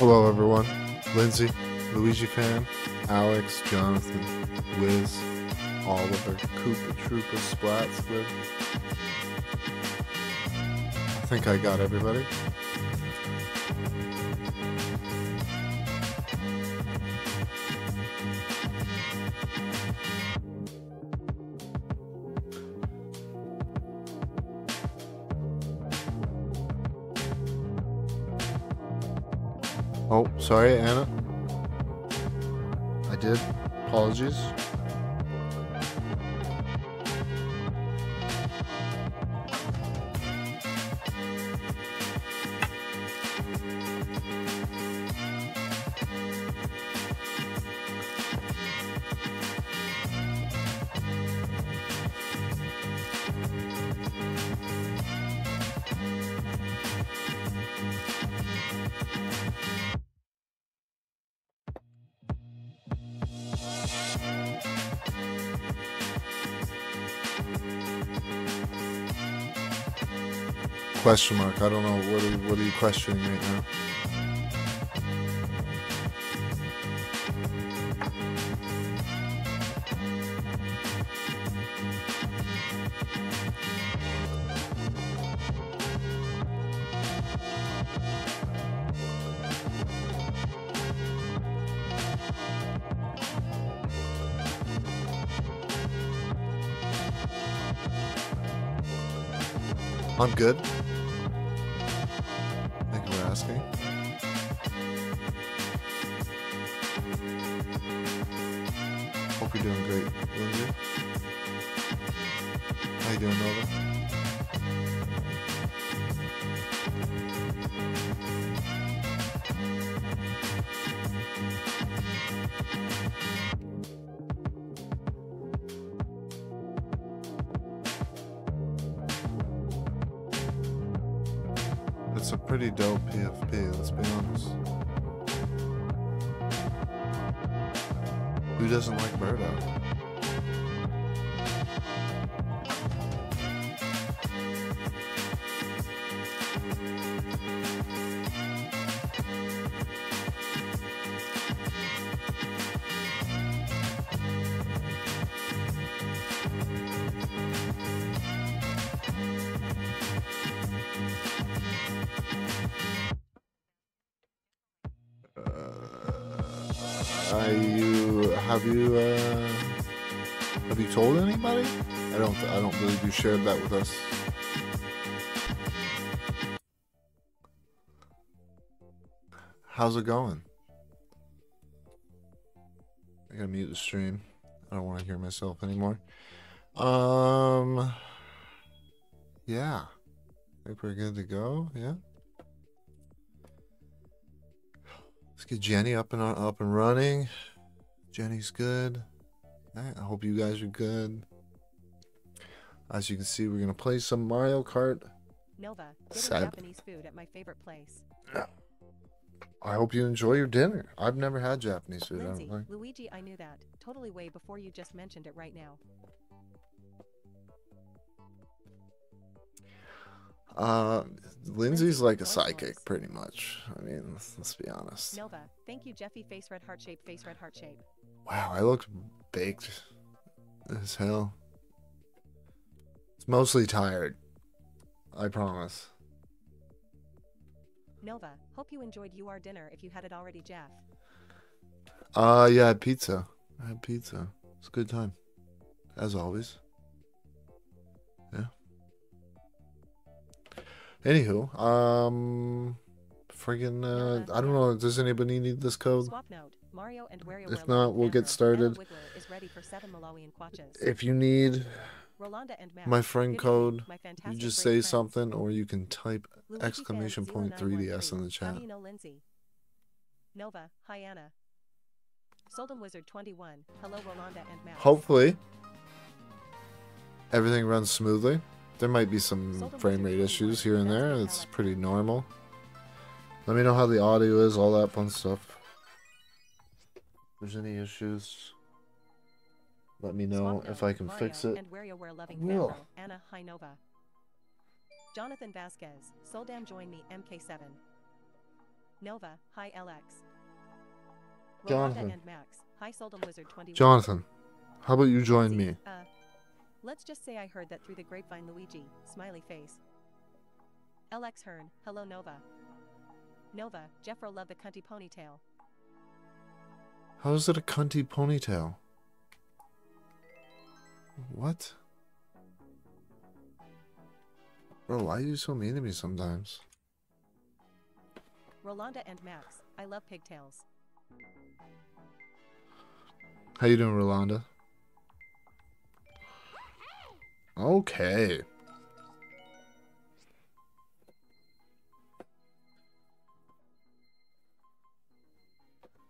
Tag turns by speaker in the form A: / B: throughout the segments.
A: Hello, everyone. Lindsay, Luigi fan, Alex, Jonathan, Wiz, Oliver, Koopa Troopa, Splat Squid. I think I got everybody. Sorry, Anna. I did. Apologies. Question mark. I don't know. What are, what are you questioning right now? Shared that with us. How's it going? I gotta mute the stream. I don't want to hear myself anymore. Um yeah. I think we're good to go, yeah. Let's get Jenny up and on up and running. Jenny's good. I hope you guys are good. As you can see, we're gonna play some Mario Kart.
B: Nova,
A: Sad.
B: Japanese food at my favorite place.
A: I hope you enjoy your dinner. I've never had Japanese food. I
B: Lindsay,
A: don't think.
B: Luigi, I knew that. Totally way before you just mentioned it right now.
A: Uh, Lindsay's like a psychic, pretty much. I mean, let's, let's be honest.
B: Nova, thank you, Jeffy. Face red heart shape. Face red heart shape.
A: Wow, I look baked as hell. Mostly tired. I promise.
B: Nova, hope you enjoyed your dinner if you had it already, Jeff.
A: Uh, yeah, I had pizza. I had pizza. It's a good time, as always. Yeah. Anywho, um, friggin', uh, I don't know. Does anybody need this code?
B: Swap note. Mario and
A: If not, we'll get started.
B: Is ready for seven
A: If you need
B: Rolanda and Matt.
A: My friend code, you just say something, or you can type exclamation point 3ds in the chat.
B: How do you know Lindsay? Nova, hi Anna. Soldom Wizard 21. Hello Rolanda and Matt.
A: Hopefully, everything runs smoothly. There might be some frame rate issues here and there. It's pretty normal. Let me know how the audio is, all that fun stuff. If there's any issues, let me know
B: Swap
A: if I can
B: Mario
A: fix it.
B: And WarioWare loving
A: I will.
B: Fangirl, Anna hi Nova. Jonathan Vasquez. Soldam join me MK7. Nova, hi LX.
A: Jonathan.
B: and Max, hi Soldom Wizard 21.
A: Jonathan, how about you join me?
B: Uh, let's just say I heard that through the grapevine Luigi, smiley face. LX Hearn, hello Nova. Nova, Jeffro love the cunty ponytail.
A: How is it a cunty ponytail? What? Bro, why are you so mean to me sometimes?
B: Rolanda and Max, I love pigtails.
A: How you doing, Rolanda? Okay.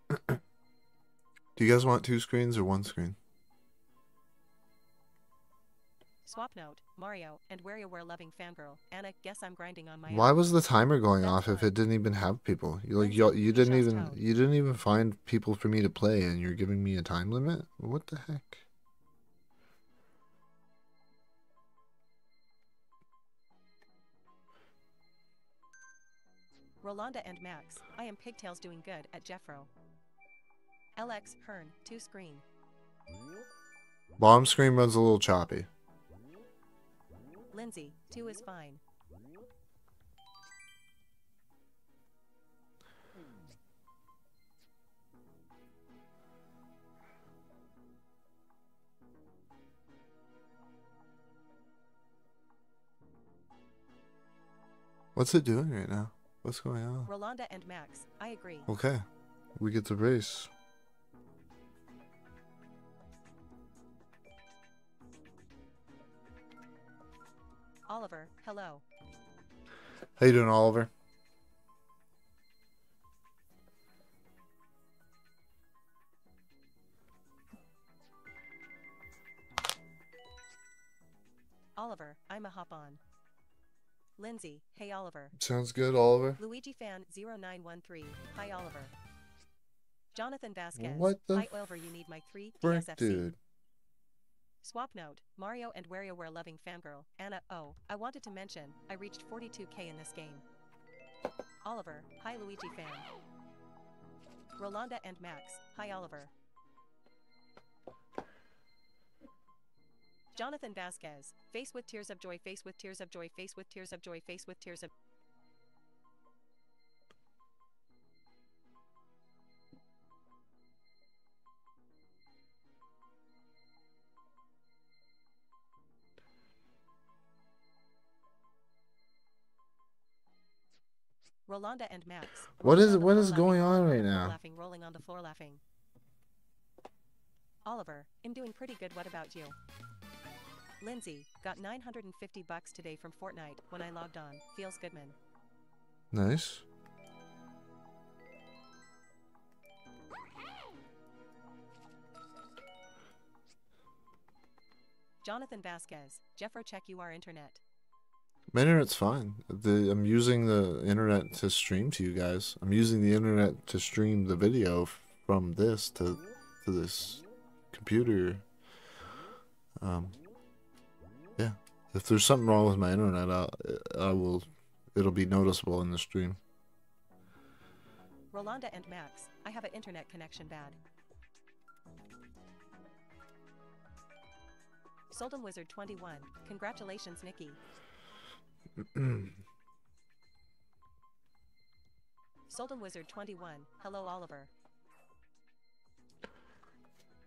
A: Do you guys want two screens or one screen?
B: Swap note, Mario, and WarioWare loving fangirl. Anna, guess I'm grinding on my
A: Why was the timer going off if it didn't even have people? You like you you didn't even you didn't even find people for me to play and you're giving me a time limit? What the heck?
B: Rolanda and Max, I am pigtails doing good at Jeffro. LX Hearn, two screen.
A: Bomb screen runs a little choppy.
B: Lindsay, two is fine.
A: What's it doing right now? What's going on?
B: Rolanda and Max, I agree.
A: Okay. We get to race.
B: Oliver, hello.
A: How you doing, Oliver?
B: Oliver, I'm a hop on. Lindsay, hey Oliver.
A: Sounds good, Oliver.
B: Luigi fan 0913, hi Oliver. Jonathan Vasquez,
A: What the
B: hi Oliver, you need my 3
A: Frick,
B: DSFC.
A: dude.
B: Swap note, Mario and WarioWare loving fangirl, Anna, oh, I wanted to mention, I reached 42k in this game. Oliver, hi Luigi fan. Rolanda and Max, hi Oliver. Jonathan Vasquez, face with tears of joy, face with tears of joy, face with tears of joy, face with tears of Rolanda and Max.
A: What is- what is going on right now?
B: Laughing, rolling on the floor laughing. Oliver, I'm doing pretty good. What about you? Lindsay, got 950 bucks today from Fortnite when I logged on. Feels good, man.
A: Nice.
B: Jonathan Vasquez, Jeffro, check you our internet.
A: My internet's fine. The I'm using the internet to stream to you guys. I'm using the internet to stream the video from this to to this computer. Um. Yeah. If there's something wrong with my internet, I'll, I will. It'll be noticeable in the stream.
B: Rolanda and Max, I have an internet connection bad. Soldom Wizard 21, congratulations, Nikki. Soldom Wizard 21, hello, Oliver.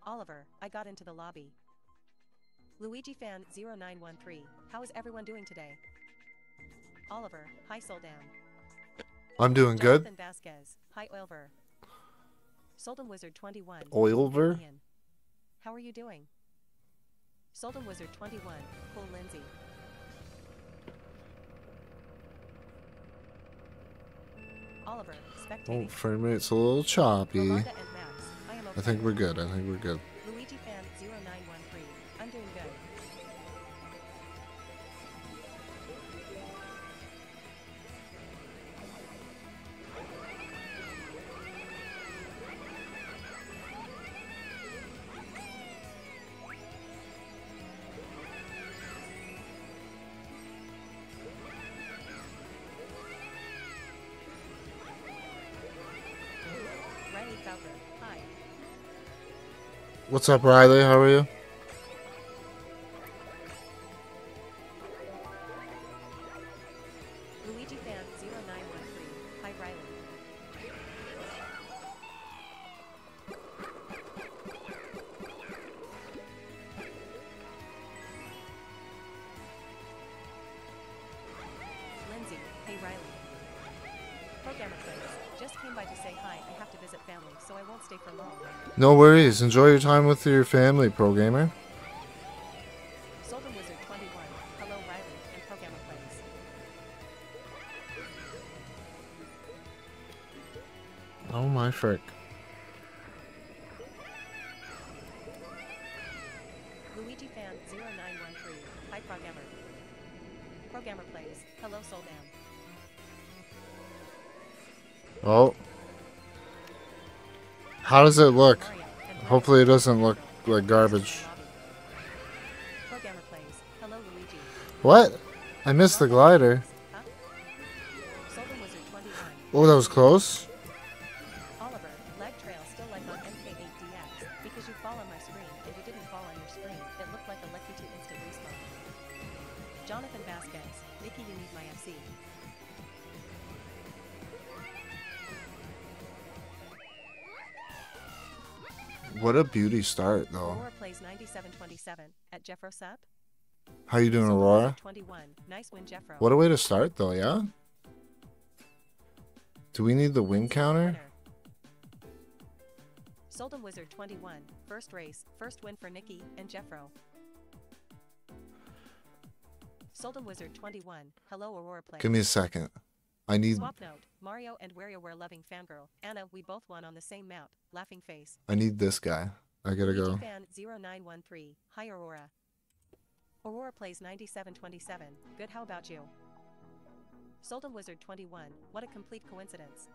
B: Oliver, I got into the lobby. Luigi fan 0913, how is everyone doing today? Oliver, hi Soldan.
A: I'm doing good.
B: Jonathan Vasquez, hi Oliver. Soldom Wizard 21.
A: Oliver?
B: How are you doing? Soldom Wizard 21, cool Lindsay. Oliver.
A: Oh, frame rate's a little choppy.
B: Rolanda and Max, I am okay.
A: I think we're good. I think we're good. What's up, Riley? How are you? Worries. Enjoy your time with your family, programmer.
B: Solden Wizard 21. Hello Riley and Programmer Plays.
A: Oh my frick.
B: Luigi Fan 0913. Hi Programmer. Programmer Plays. Hello Soldan.
A: Oh. How does it look? Hopefully it doesn't look like garbage.
B: Hello
A: What? I missed the glider.
B: Huh? Solden Wizard 21.
A: Oh, that was close. Beauty start, though.
B: Aurora plays 9727 at Jeffro Sup.
A: How you doing, Aurora?
B: 21. Nice win, Jeffro.
A: What a way to start, though, yeah? Do we need the win counter?
B: Solden Wizard 21. First race, first win for Nikki and Jeffro. Solden Wizard 21. Hello, Aurora Play.
A: Give me a second. I need
B: Swap note. Mario and WarioWare loving fangirl. Anna, we both won on the same map. Laughing face.
A: I need this guy. I gotta go.
B: Fan 0913. Hi, Aurora. Aurora plays 9727. Good, how about you? Solden Wizard 21. What a complete coincidence.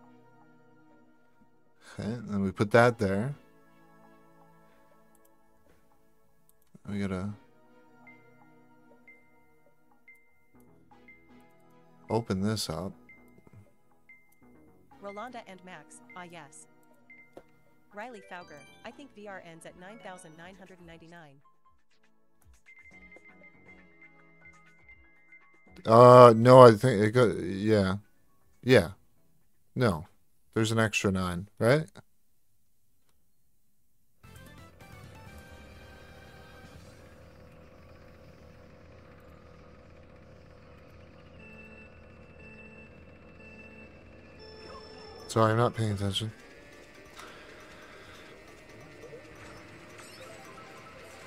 A: Okay, and we put that there. We gotta open this up.
B: Rolanda and Max, ah yes. Riley Fauger, I think VR ends at 9,999.
A: Uh, no, I think it. Yeah, yeah. No, there's an extra nine, right? Sorry, I'm not paying attention.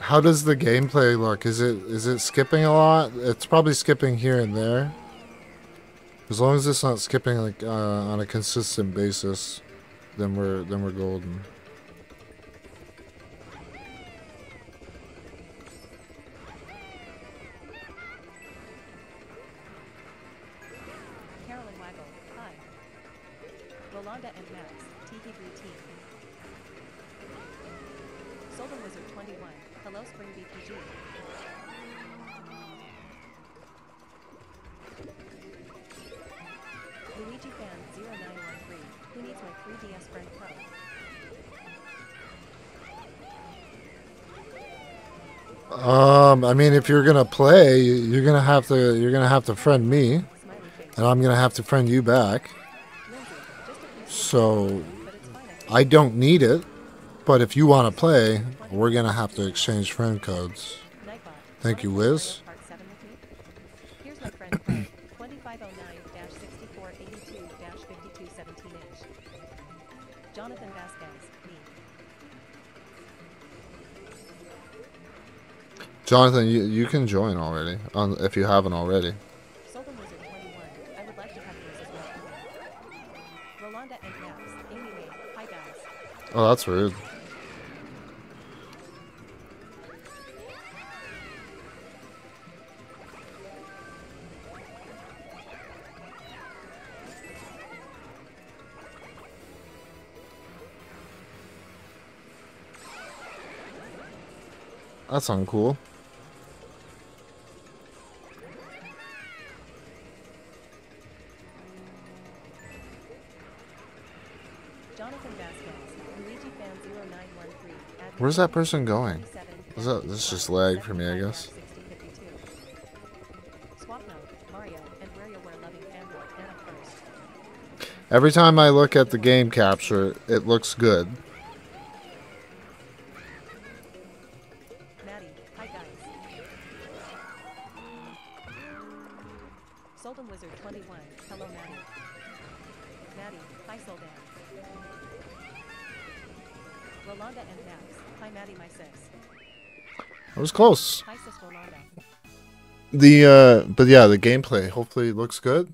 A: How does the gameplay look? Is it is it skipping a lot? It's probably skipping here and there. As long as it's not skipping like uh, on a consistent basis, then we're then we're golden. If you're gonna play, you- you're gonna have to you're gonna have to friend me, and I'm gonna have to friend you back. So
B: I
A: don't need it, but if you want to play, we're gonna have to exchange friend codes. Thank you,
B: Wanna Jonathan,
A: you, you can join already, on, if you haven't already.
B: Solden Wizard 21. I would like to have yours as well. Rolanda and Max, Amy May. Hi guys.
A: Oh, that's rude. That's uncool. Where's that person going? Is that- this is just lag for me, I guess.
B: 6052. Swap note, Mario, and WarioWare loving fangirl, Anna first.
A: Every time I look at the game capture, it looks good. Was close.
B: Hi sis Rolanda.
A: The uh, but yeah, the gameplay hopefully looks good.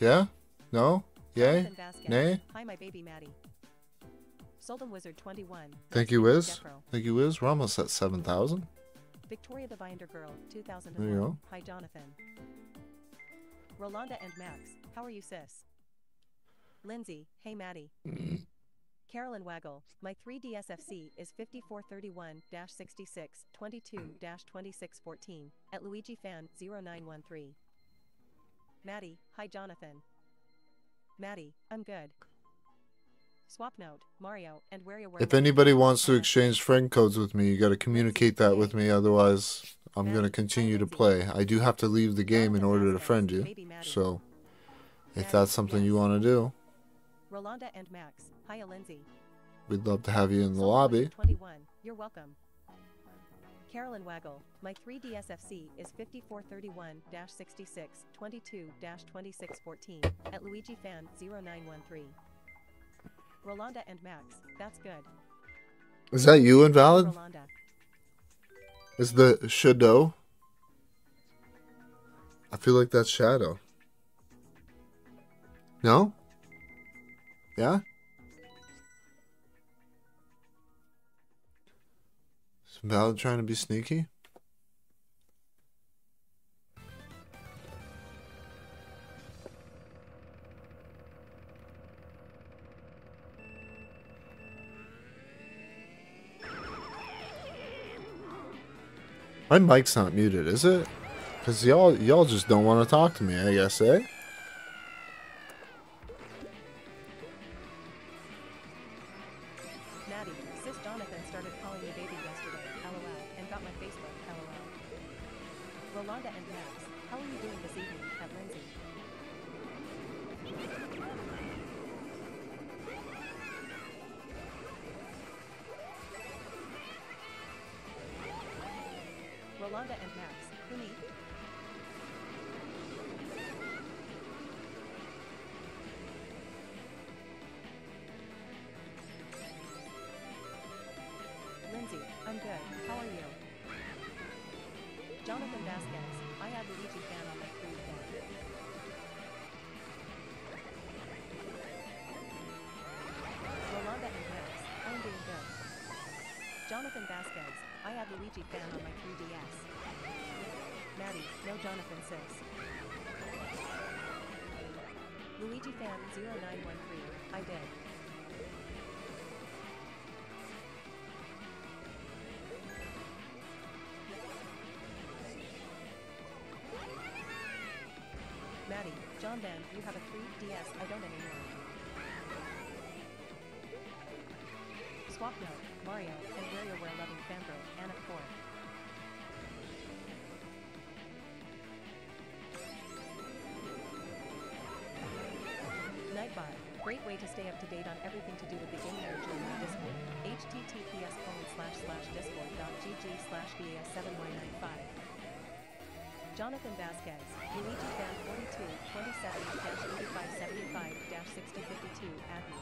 A: Yeah? No? Yay? Nay?
B: Hi my baby Maddie. Solden Wizard 21.
A: Thank you, Wiz. Thank you, Wiz. We're almost at seven thousand.
B: Victoria the Binder Girl, 2001.
A: There you go.
B: Hi, Jonathan. Rolanda and Max, how are you, sis? Lindsay, hey, Maddie. Carolyn Waggle, my 3DSFC is 5431 66 22 2614 at Luigi Fan 0913. Maddie, hi, Jonathan. Maddie, I'm good. Swap note, Mario, and WarioWare.
A: If anybody wants to exchange friend codes with me, you got to communicate that with me. Otherwise, I'm gonna continue to play. I do have to leave the game in order to friend you. So, if that's something you want to do,
B: Rolanda and Max, hi, Lindsay.
A: we'd love to have you in the lobby.
B: 21. You're welcome. Carolyn Waggle, my 3DSFC is 5431 66 22 2614 at Luigi Fan 0913. Rolanda and Max, that's good.
A: Is that you, Invalid?
B: Rolanda.
A: Is the Shadow? I feel like that's Shadow. No? Yeah? Is Valid trying to be sneaky? My mic's not muted, is it? Cause y'all y'all just don't want to talk to me, I guess, eh?
B: Slash bas7y95. Jonathan Vasquez, Luigi Fan 42, 27 8575 6052, admin.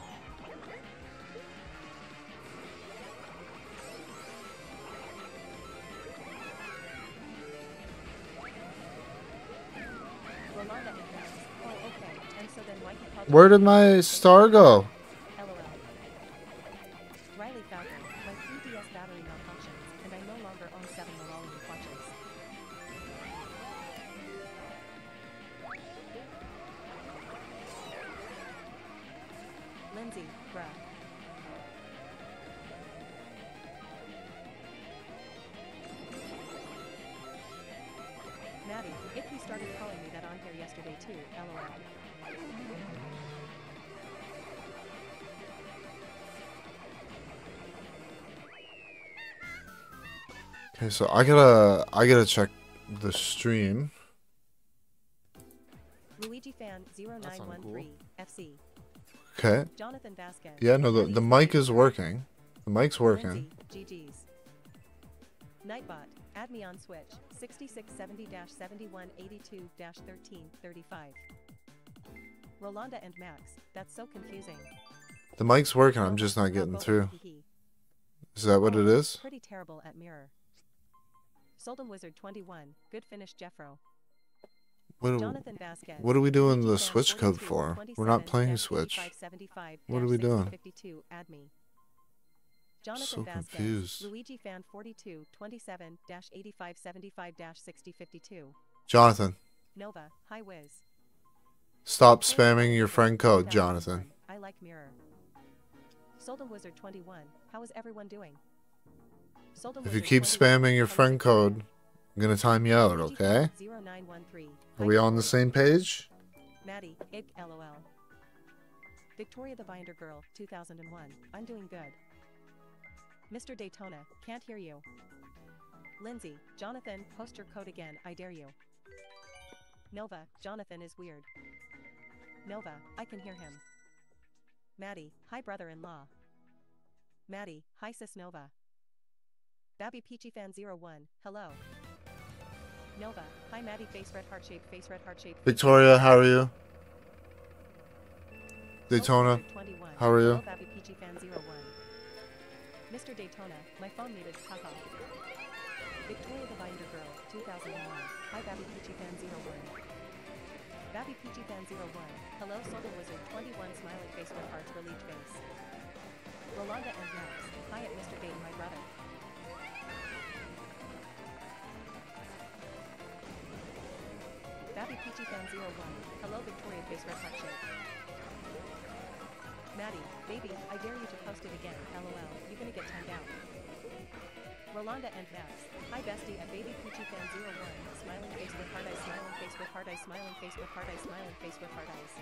B: Rolanda and Max. Oh, okay. And so then why he called
A: Where did my star go? Okay, so I gotta I gotta check the stream.
B: Luigi Fan 0913 FC.
A: Okay.
B: Jonathan Vasquez.
A: Yeah, no, the, the mic is working. The mic's working.
B: Lindsay, GG's. Nightbot, add me on Switch, 6670-7182-1335. Rolanda and Max, that's so confusing.
A: The mic's working, I'm just not getting through.
B: hee hee.
A: Is that what it
B: Oh. Pretty terrible at mirror. Soldem Wizard 21, good finish Jeffro.
A: What do,
B: Jonathan Vasquez.
A: what are we doing the Switch code for? We're not playing Switch. What are we doing?
B: add me. Jonathan
A: So
B: Vasquez,
A: confused.
B: Luigi Fan 42, 27, dash 8575, dash 6052.
A: Jonathan,
B: Nova, Hi Wiz.
A: stop spamming your friend code, Jonathan.
B: I like Mirror. Soldem Wizard 21, how is everyone doing?
A: If you keep spamming your friend code, I'm gonna time you out, okay? Are we on the same page?
B: Maddie, Ig, LOL. Victoria the Binder Girl, 2001. I'm doing good. Mr. Daytona, can't hear you. Lindsay, Jonathan, post your code again, I dare you. Nova, Jonathan is weird. Nova, I can hear him. Maddie, hi brother in law. Maddie, hi sis Nova. Babby Peachy Fan 01, hello. Nova, hi Maddie face red heart shape face red heart shape.
A: Victoria, how are you? Daytona,
B: 21.
A: how are you?
B: Babby Peachy Fan 01. Mr. Daytona, my phone muted, haha. Victoria the Binder Girl, 2001. Hi Babby Peachy Fan 01. Babby Peachy Fan 01. Hello Solar Wizard 21 Smiling Face with Hearts Relief Face. Rolanda and Max. Hi at Mr. Dayton, my brother. Babby Peachy Fan 01. Hello Victoria Face Shape. Maddie, baby, I dare you to post it again. LOL, you're gonna get timed out. Rolanda and Max. Hi bestie at baby Peachy fan 01. Smiling face with hard eyes, smiling face with hard eyes, smiling face with hard eyes, smiling face with hard eyes.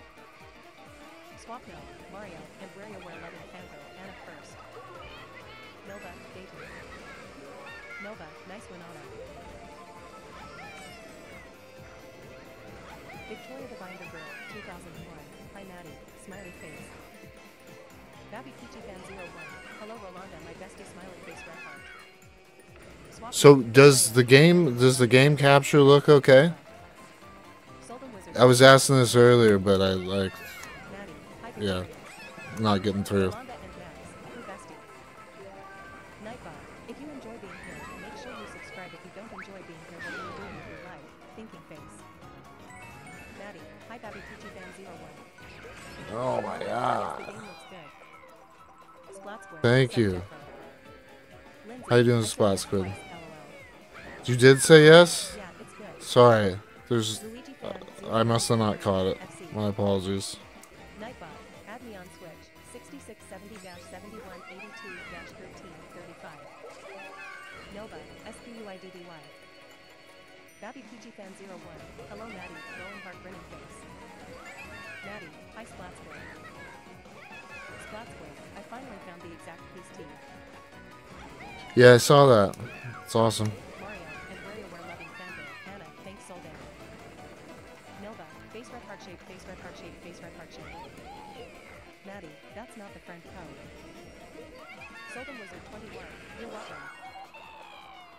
B: Swapno, Mario, and WarioWare loving Panther, Anna first. Nova, Dayton. Nova, nice Winona. Victoria the Binder Girl, 2001. Hi Maddie, smiley face. Babby Fan 01. Hello Rolanda, my bestie smiling face red heart.
A: So does the game does the game capture look okay? I was asking this earlier, but I like Yeah. Not getting through. Oh my god.
B: the game looks good. Splat Squid,
A: Thank you. How you doing, Splat Squid? You did say yes?
B: Yeah, it's good.
A: Sorry. There's
B: Fan
A: I must have not caught it. My apologies.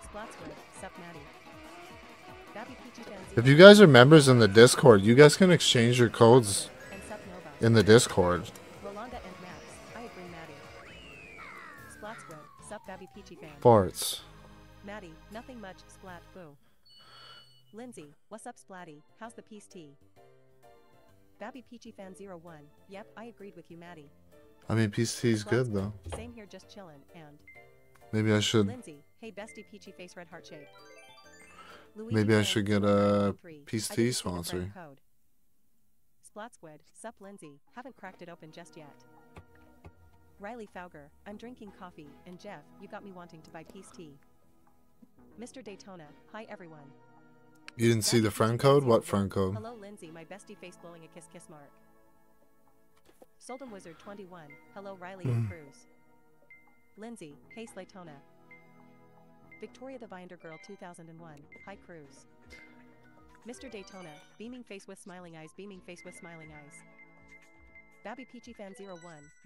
B: Splat Squid, sup Maddie. Babby Peachy Fan
A: If you guys are members in the Discord, you guys can exchange your codes in the Discord. Farts.
B: Maddie, nothing much, splat, boo. Lindsay, what's up, Splatty? How's the peace tea? Babby Peachy Fan 01. Yep, I agreed with you, Maddie.
A: I mean, PC is good though.
B: Same here, just chillin', and.
A: Maybe I should.
B: Lindsay, hey, bestie Peachy Face Red Heart Shape.
A: Maybe I should get a Peace Tea
B: didn't see the friend
A: sponsor.
B: Code. Splatsquid, sup Lindsay, haven't cracked it open just yet. Riley Fauger, I'm drinking coffee, and Jeff, you got me wanting to buy peace tea. Mr. Daytona, hi everyone.
A: You didn't see the friend code? What friend code?
B: Hello, Lindsay, my bestie face blowing a kiss kiss mark. Soldem Wizard 21. Hello, Riley and hmm. Cruz. Lindsay, hey Slaytona. Victoria the Binder Girl 2001. Hi Cruz. Mr. Daytona, beaming face with smiling eyes, beaming face with smiling eyes. Babby Peachy Fan 01,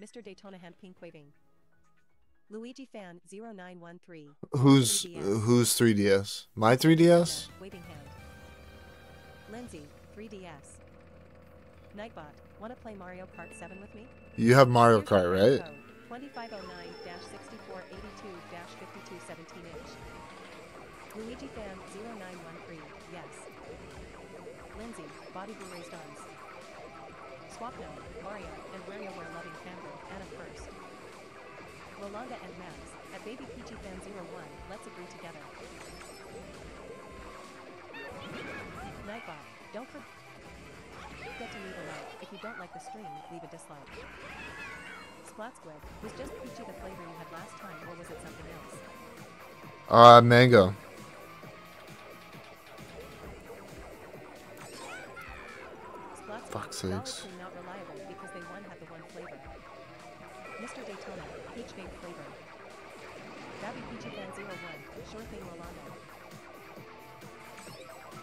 B: Mr. Daytona hand pink waving. Luigi Fan 0913.
A: Who's
B: 3DS.
A: who's 3DS? My 3DS?
B: Waving hand. Lindsay, 3DS. Nightbot, wanna play Mario Kart 7 with me?
A: You have Mario Kart, right?
B: 2509-6482-5217 inch. Luigi Fan 0913, yes. Lindsay, Body Blue Raised Arms. Swap Note, Mario, and WarioWare Loving Fangirl, Anna first. Rolanda and Max, at Baby Peachy Fan 01, let's agree together. Nightbot, don't forget to leave a like. If you don't like the stream, leave a dislike. Splat Squid, was just Peachy the flavor you had last time, or was it something else?
A: Uh, mango. Fuck's sakes.
B: Vape flavor. Babby Peachy Fan 01, sure thing Rolando.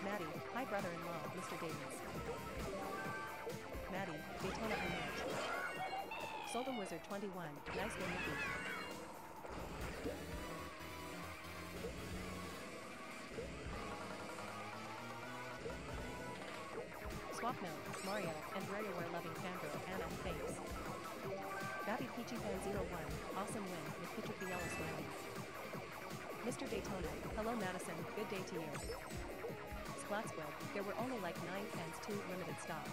B: Maddie, hi brother-in-law, Mr. Davis. Maddie, Daytona Unmatched. Soldem Wizard 21, nice one Mickey. Swap Note, Mario, and WarioWare loving fangirl Anna, thanks. Babby Peachy Fan 01, awesome win with Peter Fiala smiling. Mr. Daytona, hello Madison, good day to you. Splat there were only like 9 cans, 2 limited stock.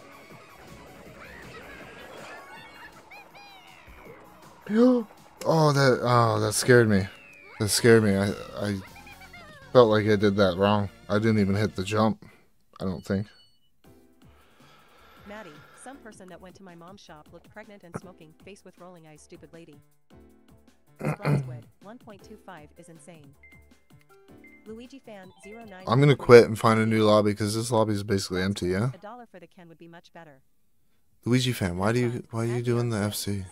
A: Oh, that oh, that scared me. That scared me. I I felt like I did that wrong. I didn't even hit the jump. I don't think.
B: Person that went to my mom's shop looked pregnant and smoking, face with rolling eyes, stupid lady. Squid, 1.25 is insane. Luigi fan 09.
A: I'm gonna quit and find a new lobby because this lobby is basically empty. Yeah.
B: A dollar for the can would be much better.
A: Luigi fan, why do you why are you doing the FC?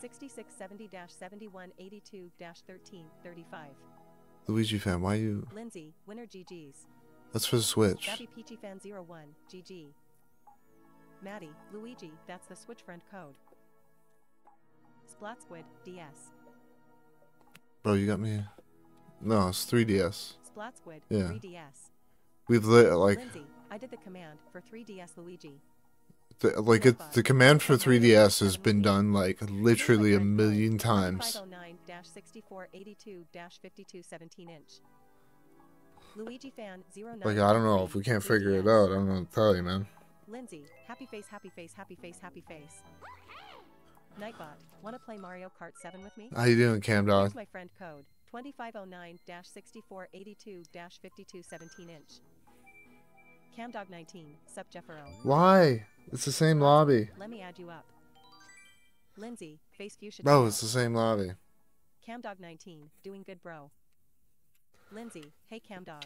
B: 6670-7182-1335.
A: Luigi fan, why you?
B: Lindsay, winner GG's.
A: That's for the Switch.
B: Babby Peachy fan 01, GG. Maddie, Luigi, that's the Switch friend code. Splat Squid, DS.
A: Bro, you got me. No, it's 3DS.
B: Splat Squid,
A: Yeah.
B: 3DS.
A: We've lit like
B: Lindsay, I did the command for 3DS Luigi.
A: the, like it, the command for 3DS has been done like literally a million times.
B: 509-6482-5217 inch. Luigi fan 09.
A: Like I don't know if we can't figure it out. I don't know what to tell you, man.
B: Lindsay, happy face, happy face, happy face, happy face. Nightbot, wanna play Mario Kart 7 with me?
A: How you doing, Cam Dog?
B: Here's my friend code 2509-6482-5217 inch. Camdog19, sup Jeffero.
A: Why? It's the same lobby.
B: Let me add you up. Lindsay, face fuchsia.
A: Bro, it's the same lobby.
B: Camdog19, doing good, bro. Lindsay, hey Camdog.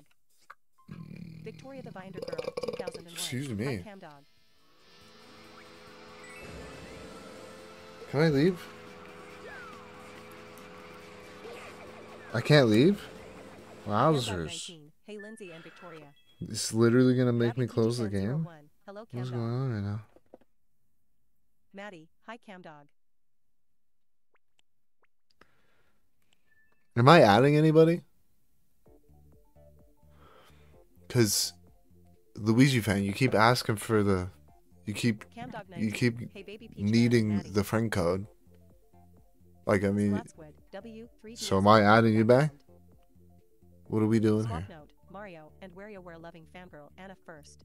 B: Mm. Victoria the Binder Girl, 2001.
A: Excuse me. Can I leave? I can't leave? Wowzers.
B: Hey Lindsay and Victoria.
A: It's literally gonna make
B: Babby
A: me close the game?
B: Hello,
A: What's going on right now?
B: Maddie, hi Camdog.
A: Am I adding anybody? Because Luigi fan, you keep asking for the, you keep you keep
B: hey, baby Peach
A: needing the friend code. Like I mean,
B: Splat Squid, W3
A: so am I adding you back? What are we doing here?
B: Mario, and WarioWare loving fangirl Anna first.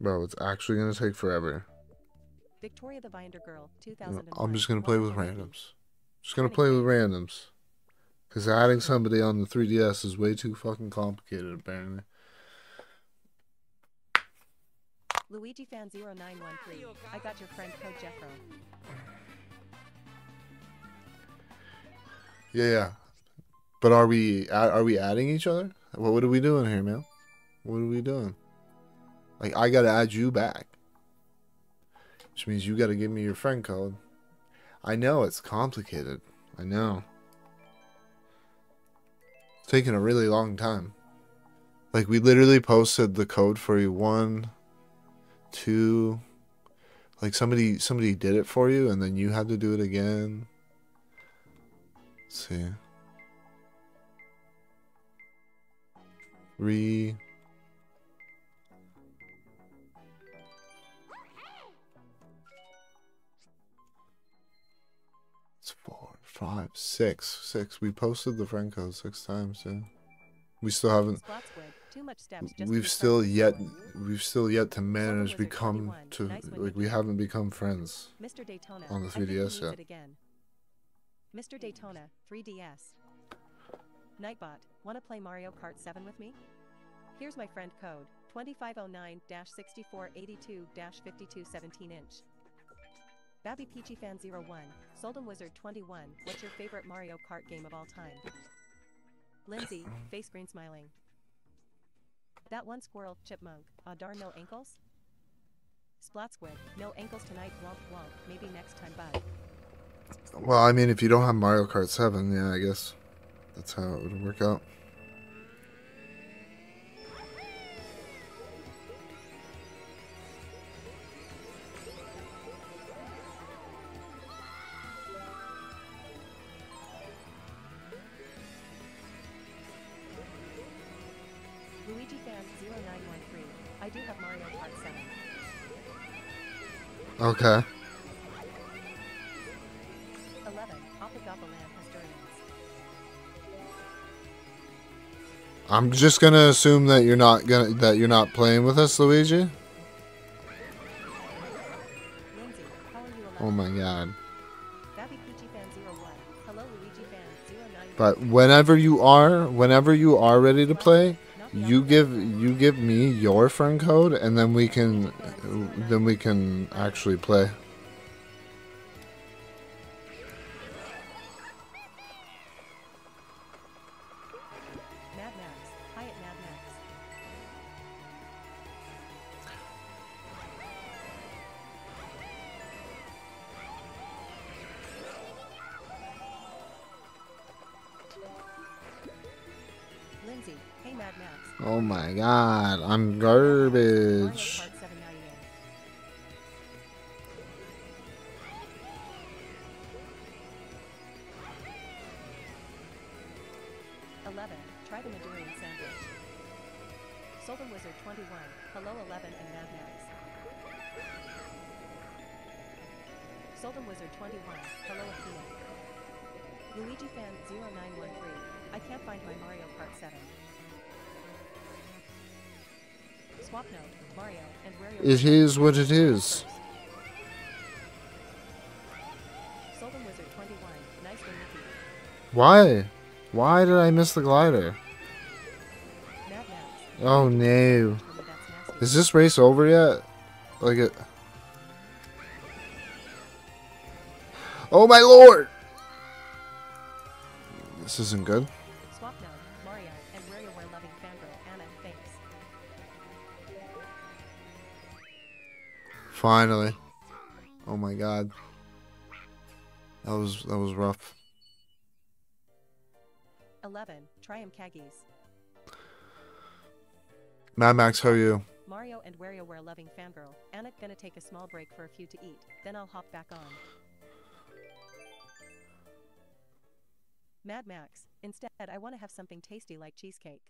A: Bro, it's actually gonna take forever.
B: Victoria the Binder Girl,
A: No,
B: 2001.
A: I'm just gonna play with randoms. Just gonna play with randoms. Cause adding somebody on the 3DS is way too fucking complicated, apparently.
B: Luigi fan 0913. I got your friend code Jeffro.
A: Yeah, yeah. But are we are we adding each other? What what are we doing here, man? What are we doing? Like I gotta add you back, which means you gotta give me your friend code. I know it's complicated. I know. It's taken a really long time. Like we literally posted the code for you one, two. Like somebody somebody did it for you and then you had to do it again. Let's see. Three. Four, five, six, six. We posted the friend code six times. Yeah. We still haven't.
B: Too much steps. Just
A: We've still yet. We've still yet to manage become to like we haven't become friends.
B: Mr. Daytona.
A: on the
B: I think
A: 3DS yet.
B: again. Mr. Daytona, 3DS. Nightbot, want to play Mario Kart 7 with me? Here's my friend code 2509-6482-5217 inch. Babby Peachy Fan 01, Soldem Wizard 21, what's your favorite Mario Kart game of all time? Lindsay, face green smiling. That one squirrel, chipmunk, ah darn no ankles? Splat squid, no ankles tonight, womp womp, maybe next time, bud.
A: Well, I mean, if you don't have Mario Kart 7, yeah, I guess that's how it would work out. Okay.
B: 11. Opagapa Historians.
A: I'm just gonna assume that you're not gonna that you're not playing with us, Luigi.
B: Lindsay, how are you 11?
A: Oh my god.
B: Babby Peachy Fan 01. Hello Luigi Fan 09.
A: But whenever you are, whenever you are ready to play, you give you give me your friend code, and then we can then we can actually play. My god, I'm garbage.
B: Kart 7 98. Eleven. Try the Madurian sandwich. Solven Wizard 21. Hello 11 and Mad Max. Solven Wizard 21. Hello Athena. Luigi Fan 0913. I can't find my Mario Kart 7. Swap Mario and Wario.
A: It is what it is.
B: Solven Wizard 21. Nice one, Mickey.
A: Why? Why did I miss the glider? Oh no.
B: Tell me that's nasty.
A: Is this race over yet? Like it. Oh my lord! This isn't good. Finally. Oh my god. That was that was rough.
B: 11. Trium Kaggies.
A: Mad Max, how are you?
B: Mario and WarioWare loving fangirl Anna. Gonna take a small break for a few to eat, then I'll hop back on. Mad Max. Instead, I want to have something tasty like cheesecake.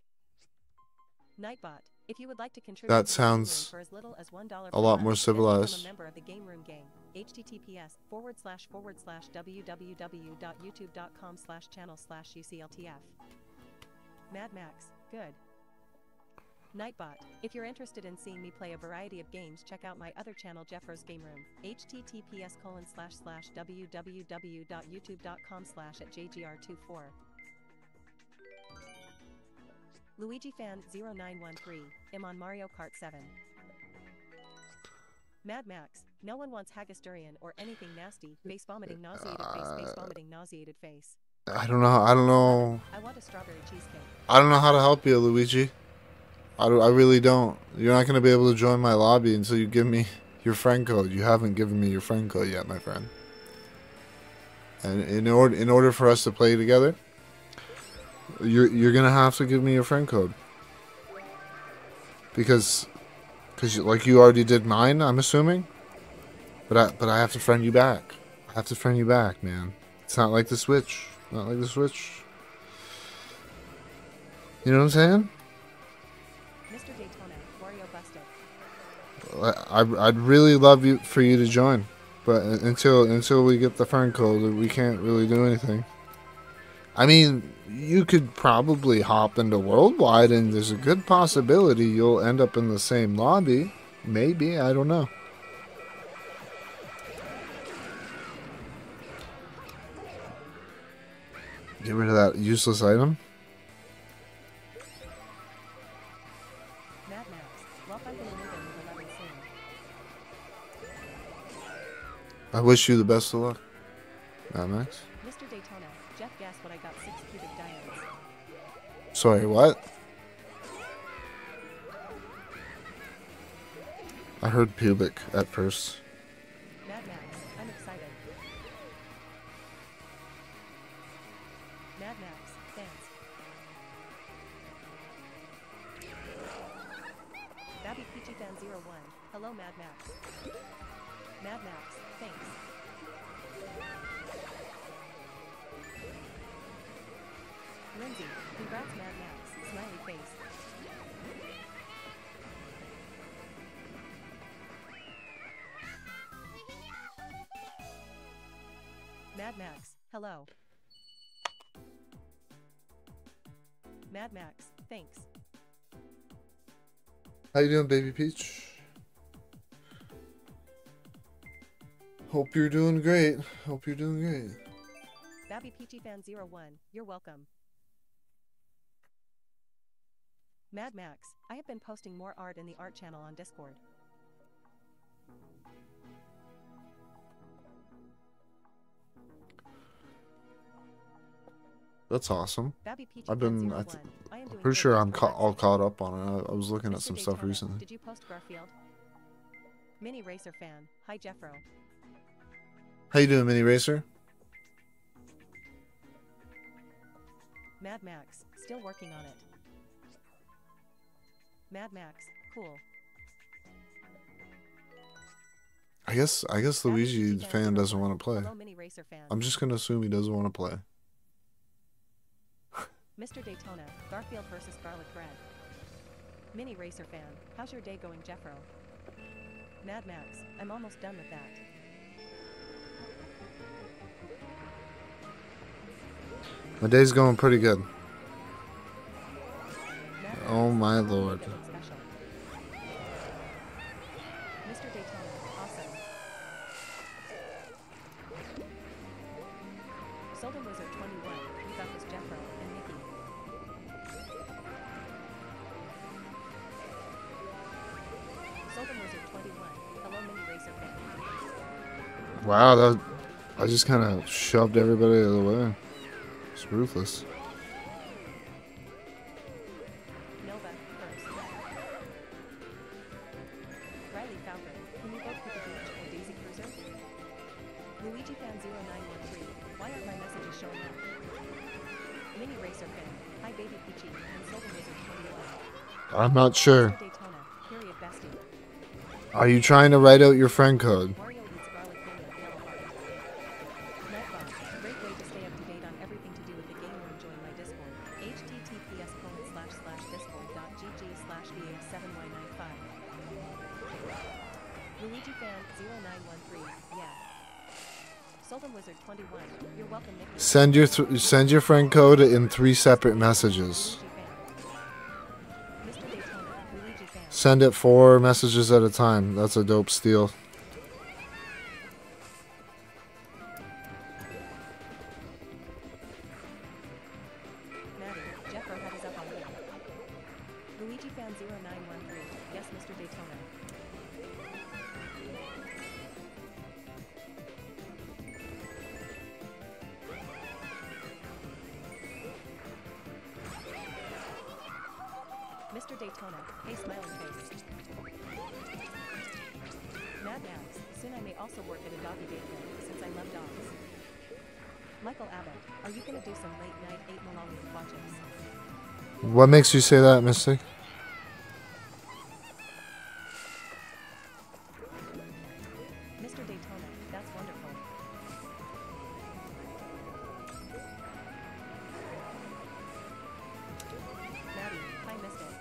B: Nightbot. If you would like to contribute
A: That
B: to the Game Room
A: sounds
B: for as little as $1
A: a lot more civilized.
B: a member of the Game Room Gang. https forward slash forward slash www.youtube.com slash channel slash ucltf. Mad Max. Good. Nightbot. If you're interested in seeing me play a variety of games, check out my other channel, Jeffro's Game Room. https colon slash slash www.youtube.com slash at jgr24. Luigi Fan 0913. I'm on Mario Kart 7. Mad Max. No one wants haggis durian or anything nasty. Face vomiting nauseated face. Face vomiting nauseated face.
A: I don't know. I don't know.
B: I want a strawberry cheesecake.
A: I don't know how to help you, Luigi. I, I really don't. You're not going to be able to join my lobby until you give me your friend code. You haven't given me your friend code yet, my friend. And in order in order for us to play together, you're you're gonna have to give me your friend code. Because, because like you already did mine, I'm assuming. But I but I have to friend you back. I have to friend you back, man. It's not like the Switch. Not like the Switch. You know what I'm saying?
B: Mr. Daytona, Wario busted.
A: I I'd really love you for you to join, but until until we get the friend code, we can't really do anything. I mean, you could probably hop into worldwide, and there's a good possibility you'll end up in the same lobby. Maybe I don't know. Get rid of that useless item.
B: Mad Max, well fighting a moving with 11 soon.
A: I wish you the best of luck. Mad Max. Sorry, what? I heard pubic at first.
B: Hello. Mad Max, thanks.
A: How you doing, baby Peach? Hope you're doing great. Hope you're doing great.
B: Babby Peachy Fan 01, you're welcome. Mad Max, I have been posting more art in the art channel on Discord.
A: That's awesome. I've been- I
B: 01,
A: th-
B: I am
A: Pretty sure I'm ca- all caught up on it. I, I was looking at some stuff recently.
B: Did you post Garfield? Mini Racer Fan, hi Jeffro.
A: How you doing, Mini Racer?
B: Mad Max, still working on it. Mad Max, cool.
A: I guess I guess Luigi fan doesn't want to play.
B: Hello Mini Racer Fan.
A: I'm just gonna assume he doesn't want to play.
B: Mr. Daytona, Garfield versus Garlic Bread. Mini Racer Fan, how's your day going, Jeffro? Mad Max, I'm almost done with that.
A: My day's going pretty good. Oh my lord. Wow, that I just kind of shoved everybody out of the way. It's ruthless.
B: Nova, first. Riley Falcon, can you both put the beach or Daisy Cruiser? Luigi Fan 0913, why aren't my messages showing up? Mini Racer Fan, hi Baby Peachy, and Silver Wizard 21.
A: I'm not sure. Are you trying to write out your friend code? Send your send your friend code in three separate messages. Send it four messages at a time. That's a dope steal. Makes you say that, Mystic?
B: Mr. Daytona, that's wonderful. Maddie, hi Mystic.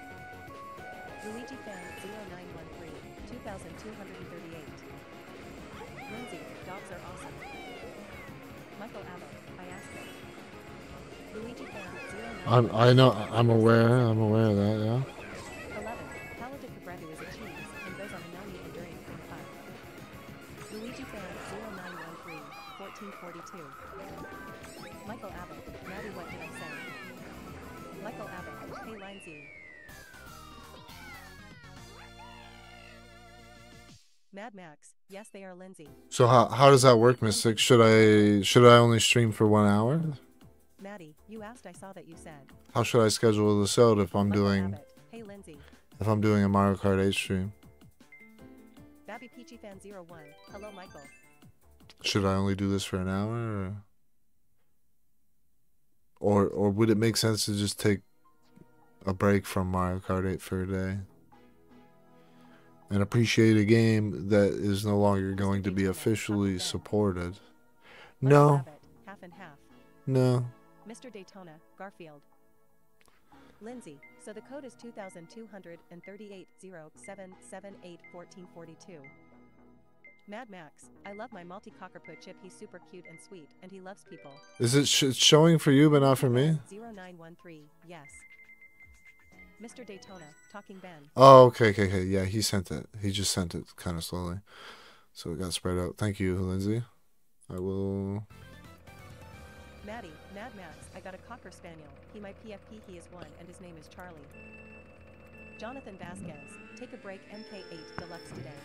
B: Luigi fan 0913, 2238. Lindsay, dogs are awesome. Michael Abbott, I asked. Luigi fan 0913.
A: I'm, I know. I'm aware. I'm aware of that. Yeah.
B: 11. Palo de Cabredo is a cheese and goes on a Noni enduring cream pie. Luigi fan 0913 1442. Michael Abbott, Maddie, what did I say? Michael Abbott, hey Lindsay. Mad Max, yes they are Lindsay.
A: So how how does that work, Mystic? Should I should I only stream for one hour? How should I schedule this out if I'm doing
B: hey
A: if I'm doing a Mario Kart 8 stream?
B: Babby Peachy fan 01, hello Michael.
A: Should I only do this for an hour? Or... Or or would it make sense to just take a break from Mario Kart 8 for a day? And appreciate a game that is no longer going to be officially supported. No,
B: Abbott, half and half.
A: no.
B: Mr. Daytona, Garfield. Lindsay, so the code is 2238 1442 Mad Max, I love my multi cockerput chip. He's super cute and sweet, and he loves people.
A: Is it sh- showing for you but not for me?
B: 0913, yes. Mr. Daytona, Talking Ben.
A: Oh, okay, okay, okay. Yeah, he sent it. He just sent it kind of slowly. So it got spread out. Thank you, Lindsay. I will.
B: Maddie, Mad Max, I got a Cocker Spaniel. He my PFP, he is one, and his name is Charlie. Jonathan Vasquez, take a break MK8 Deluxe today.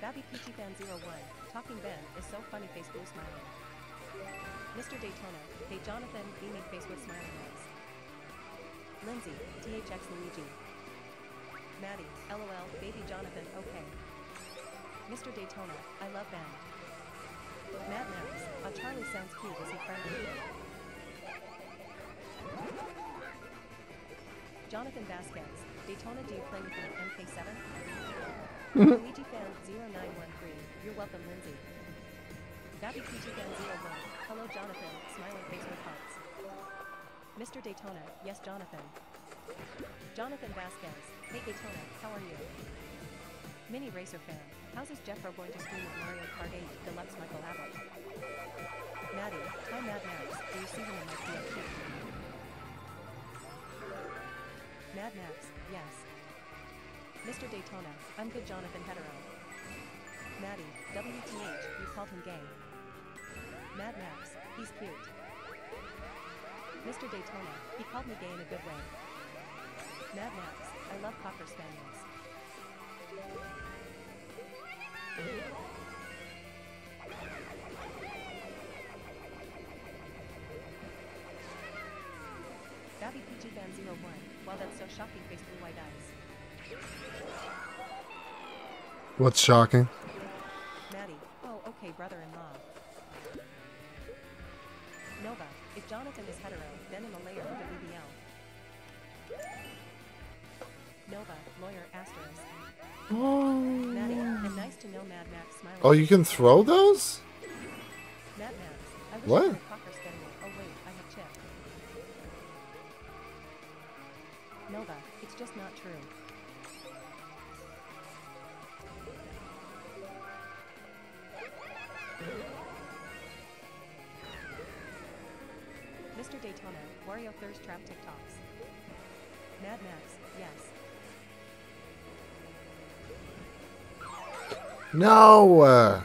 B: Babby Peachy Fan 01, Talking Ben is so funny face blue smiling. Mr. Daytona, hey Jonathan, beaming face with smiling eyes. Lindsay, THX Luigi. Maddie, LOL, baby Jonathan, okay. Mr. Daytona, I love Ben. Max, uh, Charlie sounds cute, is he friendly? Jonathan Vasquez, Daytona, do you play with an MK7? Luigi fan 0913, you're welcome, Lindsay. Babby Peachy fan 01, hello Jonathan, smiling face with hearts. Mr. Daytona, yes Jonathan. Jonathan Vasquez, hey Daytona, how are you? Mini Racer fan, how's his Jeffro going to stream with Mario Kart 8 Deluxe Michael Abbott? Maddie, hi Mad Max, do you see him in my PFP? Mad Max, yes. Mr. Daytona, I'm good Jonathan Hetero. Maddie, WTH, you called him gay. Mad Max, he's cute. Mr. Daytona, he called me gay in a good way. Mad Max, I love Cocker Spaniels. Babby PG Fan 01, wow that's so shocking face blue white eyes.
A: What's shocking?
B: Maddie, oh okay brother-in-law. Nova, if Jonathan is hetero, then I'm a layer of the BBL. Nova, lawyer asterisk. Maddie, oh. and nice to know Mad Max smiling.
A: Oh, you can throw those?
B: Mad Max, I wish
A: What?
B: I had a cocker spaniel. Oh wait, I have Chip. Nova, it's just not true. Mr. Daytona, Wario Thirst Trap TikToks. Mad Max, yes.
A: No! Uh,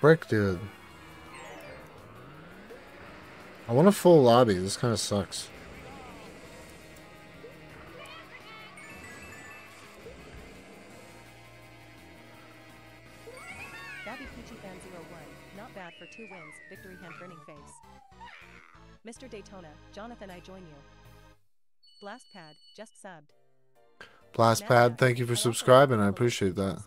A: brick, dude. I want a full lobby. This kind of sucks.
B: Babby Peachy Fan 01, not bad for two wins, victory hand grinning face. Mr. Daytona, Jonathan, I join you. Blast Pad, just subbed. Blastpad,
A: Pad, thank you for
B: I also like
A: subscribing. I appreciate that.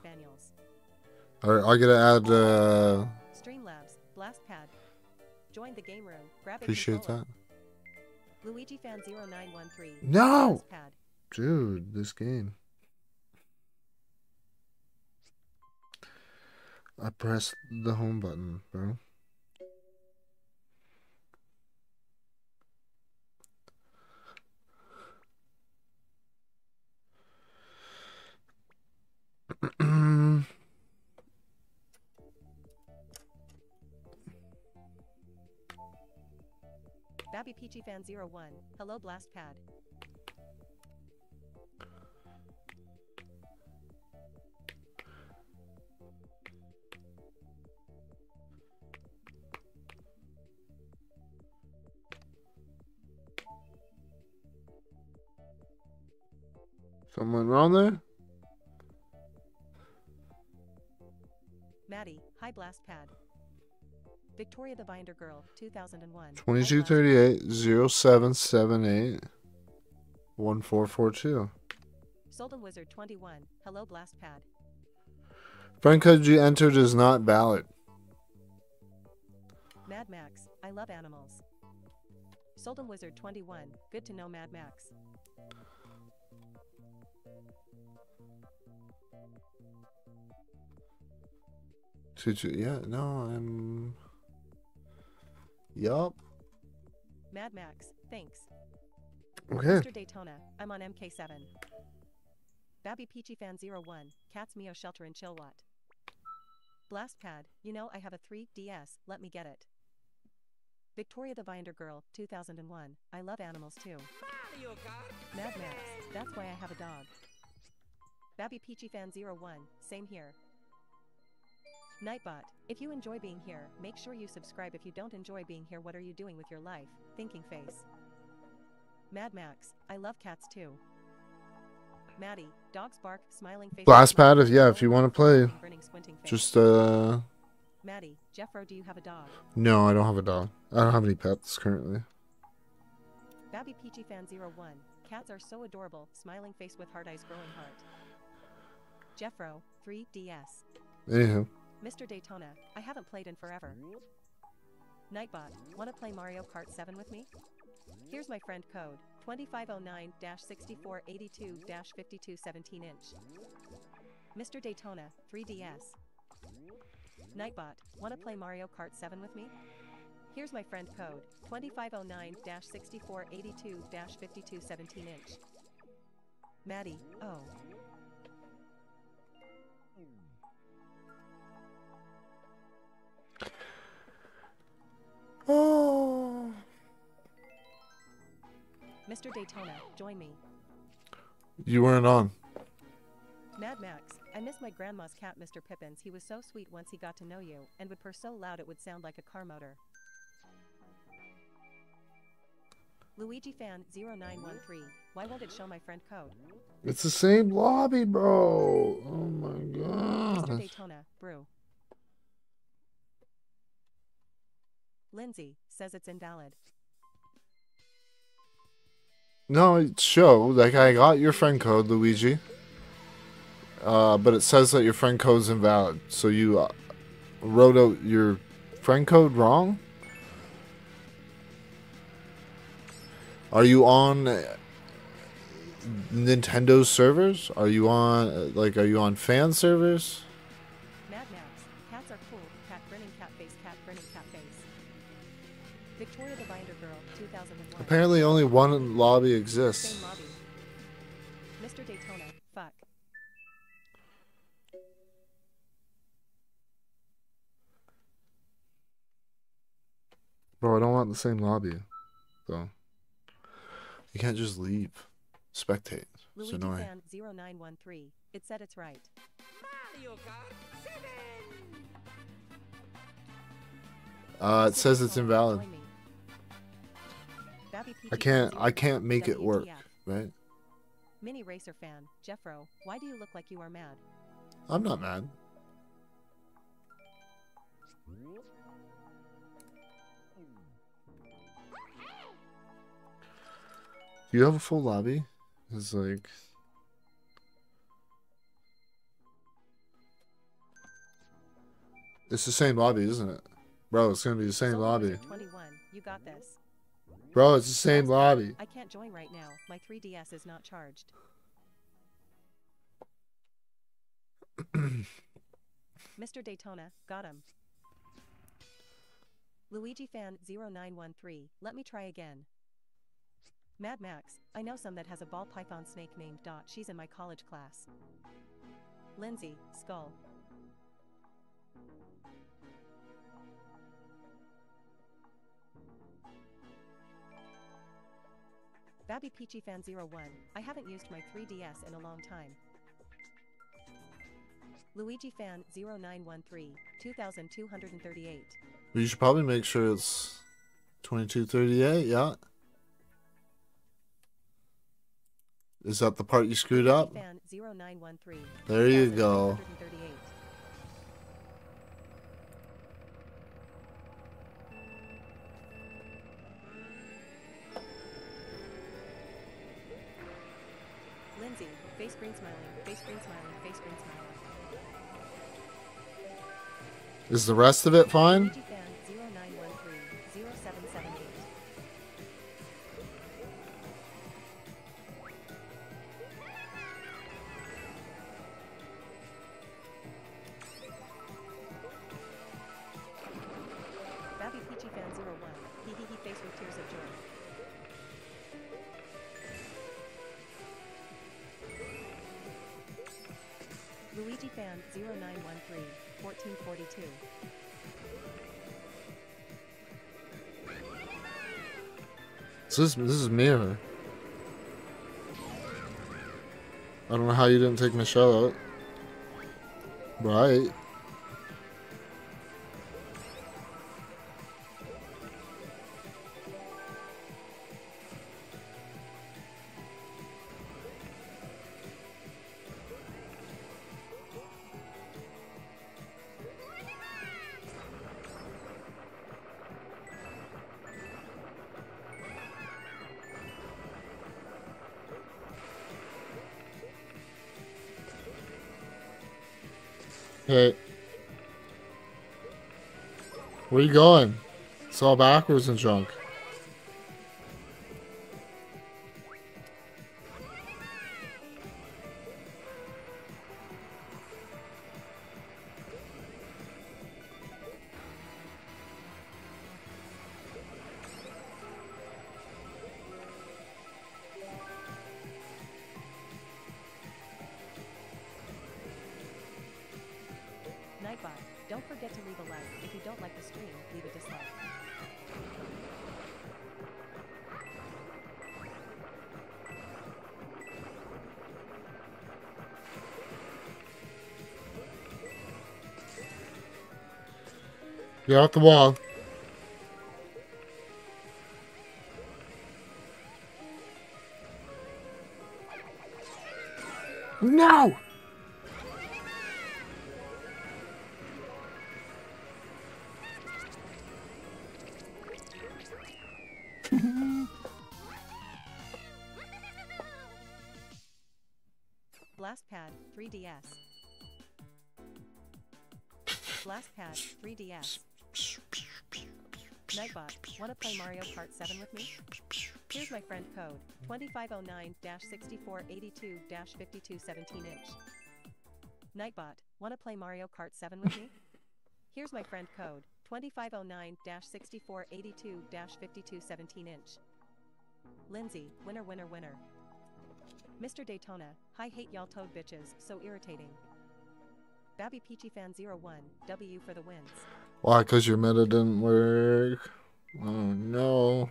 A: Are you gonna add uh,
B: Streamlabs, Blast Pad. Join the game room. Grab
A: Appreciate that.
B: Luigi fan 0913.
A: No! Dude, this game. I pressed the home button, bro.
B: Babby Peachy fan 01. Hello Blast Pad.
A: Went wrong there?
B: Maddie. Hi Blast Pad. Victoria the Binder Girl 2001. Hi, Blast Pad.
A: 2238 0778 1442.
B: Solden Wizard 21. Hello Blast Pad.
A: Friend code you entered is not valid.
B: Mad Max. I love animals. Solden Wizard 21. Good to know Mad Max.
A: Two, two, yeah, no, I'm. Yup.
B: Mad Max. Thanks.
A: Okay.
B: Mr. Daytona. I'm on MK7. Babby Peachy fan 01. Cats Mio Shelter in Chilwat. Blast Pad. You know I have a 3DS. Let me get it. Victoria the Binder Girl 2001. I love animals too. Mad Max. That's why I have a dog. Babby Peachy fan 01. Same here. Nightbot. If you enjoy being here, make sure you subscribe. If you don't enjoy being here, what are you doing with your life? Thinking face. Mad Max. I love cats too. Maddie. Dogs bark. Smiling face.
A: Blast pad, if yeah, if you want to play,
B: grinning, squinting face.
A: just uh,
B: Maddie. Jeffro, do you have a dog?
A: no, I don't have a dog. I don't have any pets currently.
B: Babby Peachy fan 01. Cats are so adorable. Smiling face with heart eyes growing heart. Jeffro. 3DS.
A: Anywho,
B: Mr. Daytona, I haven't played in forever. Nightbot, wanna play Mario Kart 7 with me? Here's my friend code 2509 6482 5217 inch. Mr. Daytona, 3DS. Nightbot, wanna play Mario Kart 7 with me? Here's my friend code 2509 6482 5217 inch. Maddie, oh, Mr. Daytona, join me.
A: you weren't on.
B: Mad Max, I miss my grandma's cat, Mr. Pippins. He was so sweet once he got to know you, and would purr so loud it would sound like a car motor. Luigi fan 0913. Why won't it show my friend code?
A: It's the same lobby, bro. Oh my god. Mr.
B: Daytona, brew. Lindsay says it's invalid.
A: No, show like I got your friend code, Luigi. Uh, but it says that your friend code's invalid. So you uh, wrote out your friend code wrong. Are you on uh, Nintendo servers? Are you on uh, like are you on fan servers? Apparently, only one lobby exists.
B: Lobby. Mr. Daytona, fuck.
A: Bro, I don't want the same lobby. So you can't just leave. Spectate. It's
B: Luigi
A: annoying.
B: fan 0913. It said it's right.
A: Uh, it says it's invalid.
B: Join me. Babby
A: I can't. I can't make it work. Right?
B: Mini Racer fan, Jeffro, why do you look like you are mad?
A: I'm not mad. Do you have a full lobby? It's like. It's the same lobby, isn't it? Bro, it's gonna be the same lobby.
B: 21, you got this.
A: Bro, it's the same lobby.
B: I can't join right now. My 3DS is not charged. Mr. Daytona, got him. Luigi fan 0913, let me try again. Mad Max, I know some that has a ball python snake named Dot. She's in my college class. Lindsay, Skull. Babby Peachy Fan 01, I haven't used my 3DS in a long time. Luigi Fan 0913, 2238.
A: You should probably make sure it's 2238, yeah. Is that the part you screwed up?
B: Fan 0913.
A: There you go.
B: Smiling, face smiling.
A: Is the rest of it fine? This, this is mirror. I don't know how you didn't take Michelle out. Right. It's all backwards and junk.
B: Nightbot, don't forget to leave a like. If you don't like the stream, leave a dislike.
A: Get off the wall.
B: 2509-6482-5217 inch. Nightbot, wanna play Mario Kart 7 with me? Here's my friend code, 2509-6482-5217 inch. Lindsay, winner winner winner. Mr. Daytona, I hate y'all toad bitches, so irritating. Babby Peachy Fan 01, W for the wins.
A: Why, cause your meta didn't work? Oh no.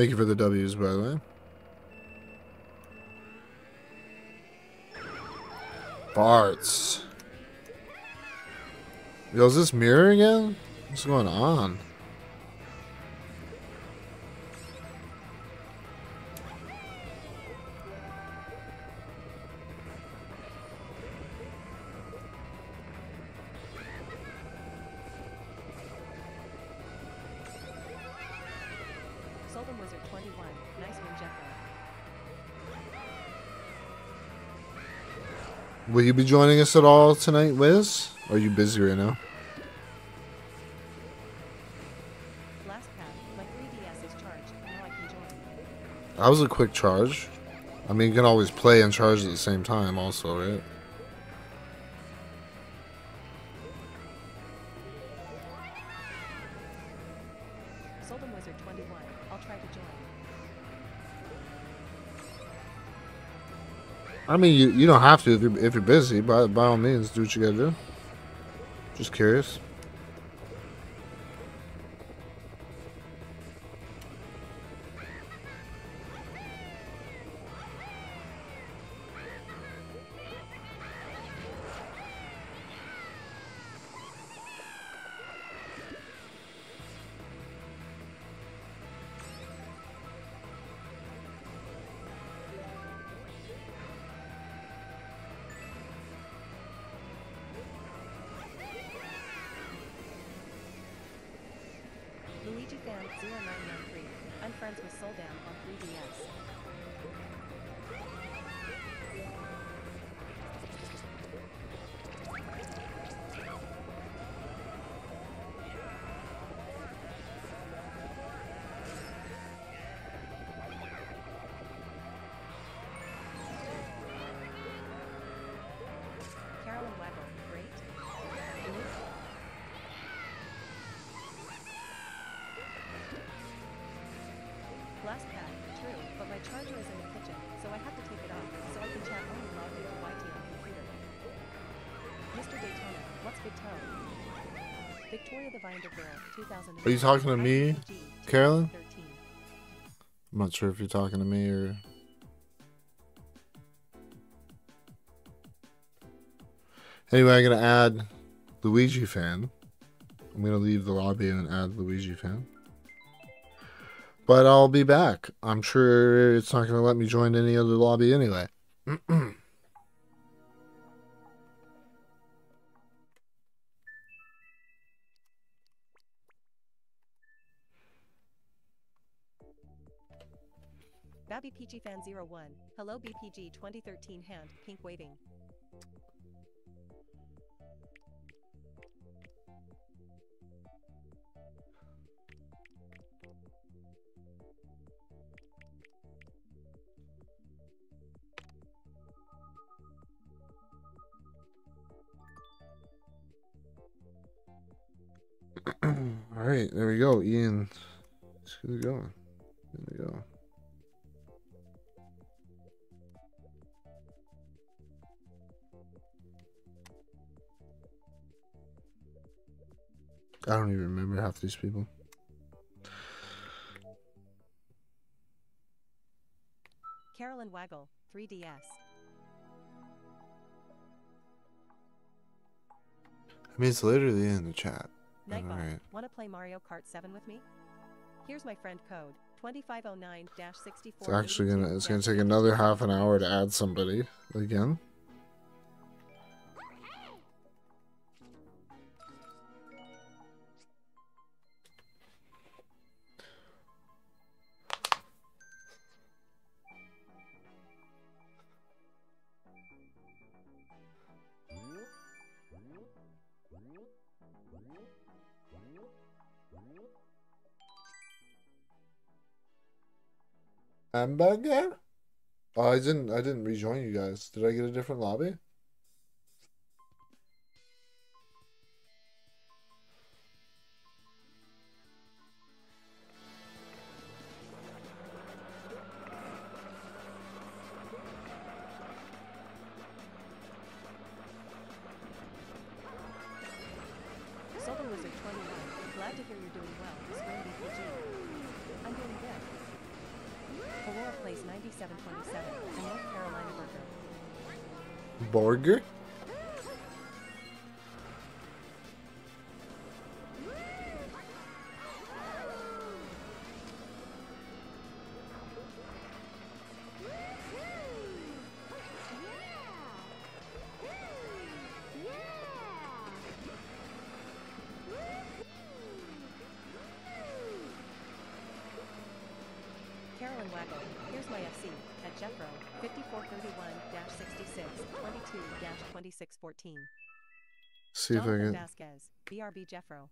A: Thank you for the W's, by the way. Farts. Yo, is this mirror again? What's going on? Be joining us at all tonight, Wiz? Are you busy right now?
B: Last pack. My 3DS is charged. Now I can join.
A: That was a quick charge. I mean, you can always play and charge at the same time, also, right? Mean, you, you don't have to if you're, if you're busy. By, by all means, do what you gotta do. Just curious. Are you talking to me, Carolyn? I'm not sure if you're talking to me or. Anyway, I'm gonna add Luigi fan. I'm gonna leave the lobby and add Luigi fan. But I'll be back. I'm sure it's not gonna let me join any other lobby anyway.
B: Babby PG Fan 01. Hello BPG 2013 hand, pink waving.
A: All right, there we go. Ian, let's get it going. There we go. I don't even remember half these people.
B: Carolyn Waggle, 3DS.
A: I mean, it's literally in the chat.
B: Nightbot,
A: alright.
B: wanna play Mario Kart 7 with me? Here's my friend code, 2509-64.
A: It's actually gonna. It's gonna take another half an hour to add somebody again. Hamburger? Oh, I didn't. I didn't rejoin you guys. Did I get a different lobby?
B: 22-2614.
A: See if I
B: Jonathan
A: can.
B: Vasquez, BRB Jeffro.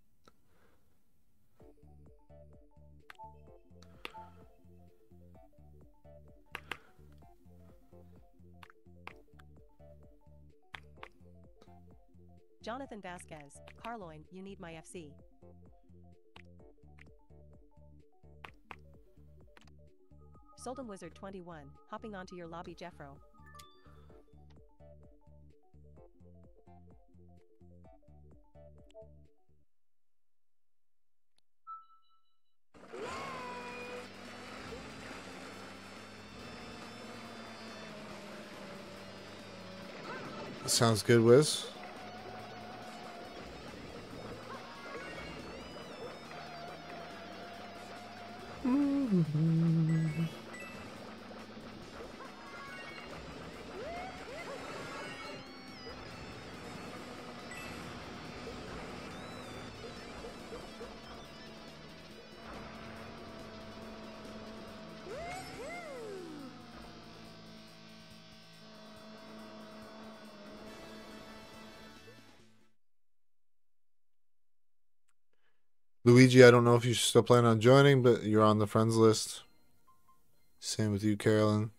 B: Jonathan Vasquez, Carloin, you need my FC. Soldem Wizard 21, hopping onto your lobby Jeffro.
A: Sounds good, Wiz. Luigi, I don't know if you still plan on joining, but you're on the friends list. Same with you, Carolyn.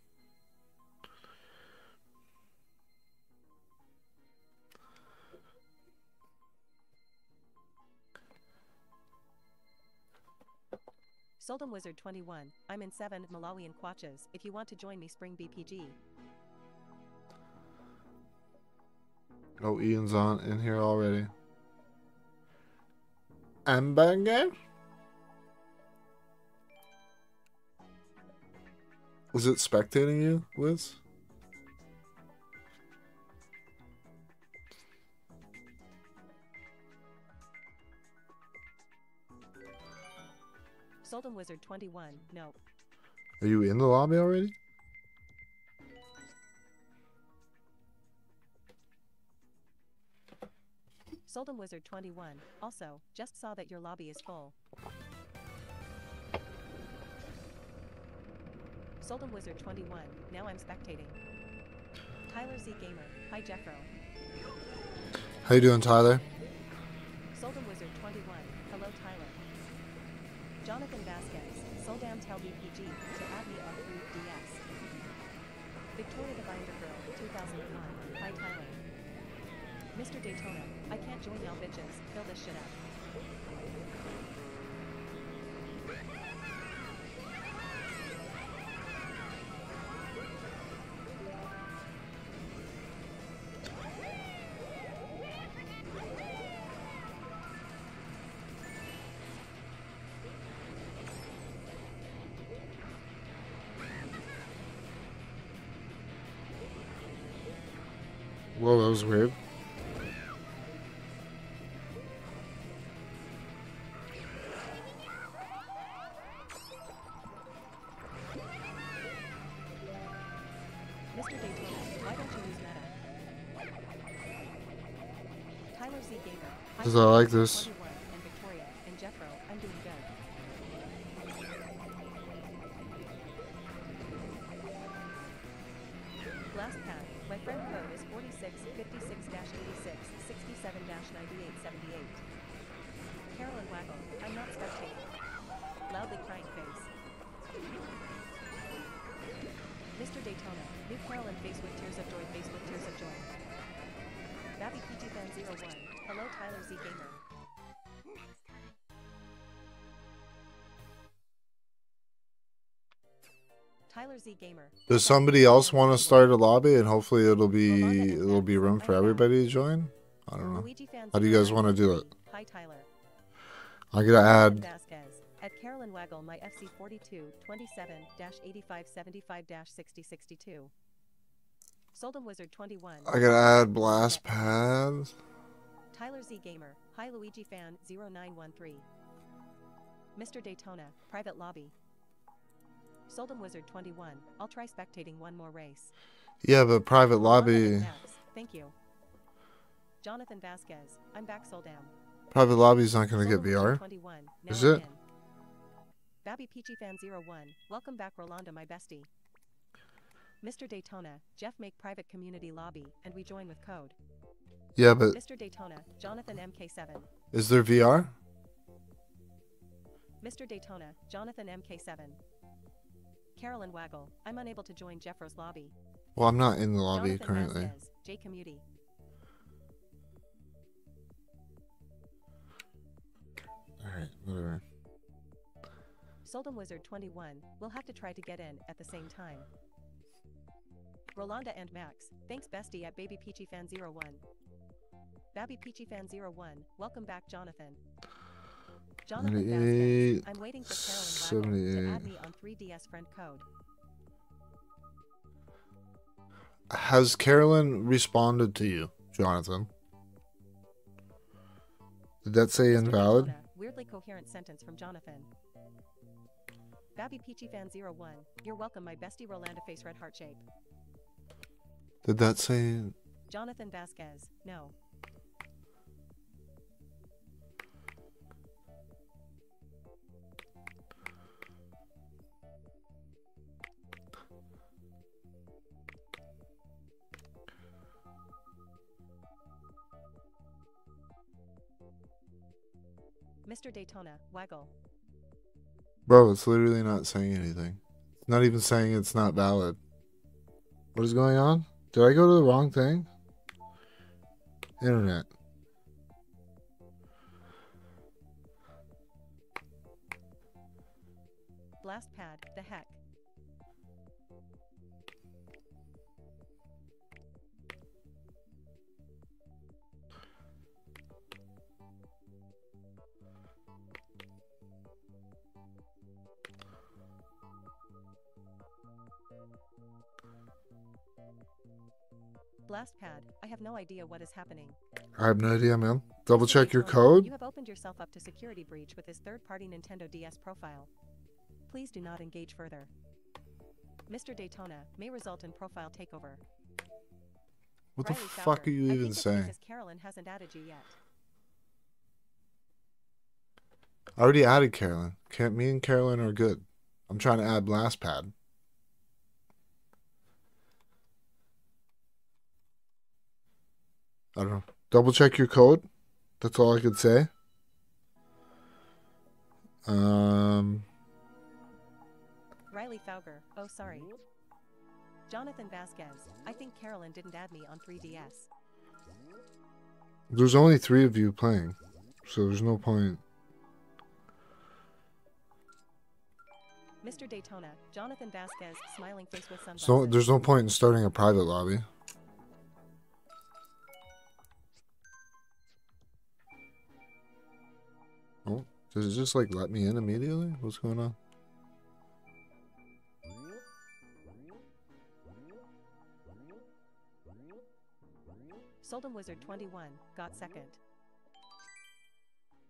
B: Soldem Wizard 21, I'm in 7 Malawian Quachas. If you want to join me, Spring BPG.
A: Oh, Ian's on in here already. Hamburger? Was it spectating you, Wiz?
B: Soldem Wizard 21, no.
A: Are you in the lobby already?
B: Soldem Wizard 21, also, just saw that your lobby is full. Soldem Wizard 21, now I'm spectating. Tyler Z Gamer, hi Jeffro.
A: How you doing, Tyler?
B: Soldem Wizard 21, hello Tyler. Jonathan Vasquez, Soldam tell BPG to add me on Group DS. Victoria the Binder Girl, 2001, hi Tyler. Mr. Daytona, I can't join y'all bitches, fill this shit up.
A: Whoa, that was weird. Like this. Does somebody else want to start a lobby and hopefully it'll be it'll be room for everybody to join? I don't know. How do you guys want to do it?
B: Hi Tyler.
A: I gotta add.
B: At Carolyn Waggle, my FC 42 27 85 75 60 62. Soldem Wizard 21.
A: I gotta add blast pads.
B: Tyler Z Gamer. Hi Luigi Fan 0913. Mr. Daytona. Private lobby. Soldem Wizard 21. I'll try spectating one more race.
A: Yeah, but private lobby.
B: Thank you. Jonathan Vasquez. I'm back Soldam.
A: Private lobby's not gonna get VR.
B: 21. Now
A: Is it?
B: Babby Peachy Fan 01, welcome back Rolanda my bestie. Mr. Daytona, Jeff make private community lobby, and we join with code.
A: Yeah, but
B: Mr. Daytona, Jonathan MK7.
A: is there VR?
B: Mr. Daytona, Jonathan MK7. Carolyn Waggle, I'm unable to join Jeffro's lobby.
A: Well, I'm not in the lobby
B: Jonathan
A: currently.
B: Vasquez, J Commuty.
A: Alright, whatever.
B: Soldom Wizard 21, we'll have to try to get in at the same time. Rolanda and Max, thanks bestie at Baby Peachy Fan 01. Babby Peachy Fan 01, welcome back Jonathan. Jonathan Vasquez,
A: 78,
B: I'm waiting for Carolyn to add me on 3DS friend code.
A: Has Carolyn responded to you, Jonathan? Did that say invalid?
B: Weirdly coherent sentence from Jonathan. Babby Peachy Fan 01, you're welcome my bestie Rolanda face red heart shape.
A: Did that say
B: Jonathan Vasquez, no. Mr. Daytona, waggle.
A: Bro, it's literally not saying anything. It's not even saying it's not valid. What is going on? Did I go to the wrong thing? Internet.
B: Blast pad, the heck. Blast pad, I have no idea what is happening.
A: I have no idea, man. Double check your code.
B: You have opened yourself up to security breach with this third-party Nintendo DS profile. Please do not engage further. Mr. Daytona may result in profile takeover.
A: What the
B: Riley
A: fuck
B: Fowler,
A: are you
B: I
A: even saying?
B: Carolyn hasn't added you yet.
A: I already added Carolyn. Can't me and Carolyn are good. I'm trying to add blast I don't know. Double check your code. That's all I could say. Um,
B: Riley Fauger, oh sorry. Jonathan Vasquez, I think Carolyn didn't add me on 3DS.
A: there's only three of you playing, so there's no point.
B: Mr. Daytona, Jonathan Vasquez, smiling face with sunglasses.
A: So there's no point in starting a private lobby. Does it just like let me in immediately? What's going on?
B: Soldom Wizard 21, got second.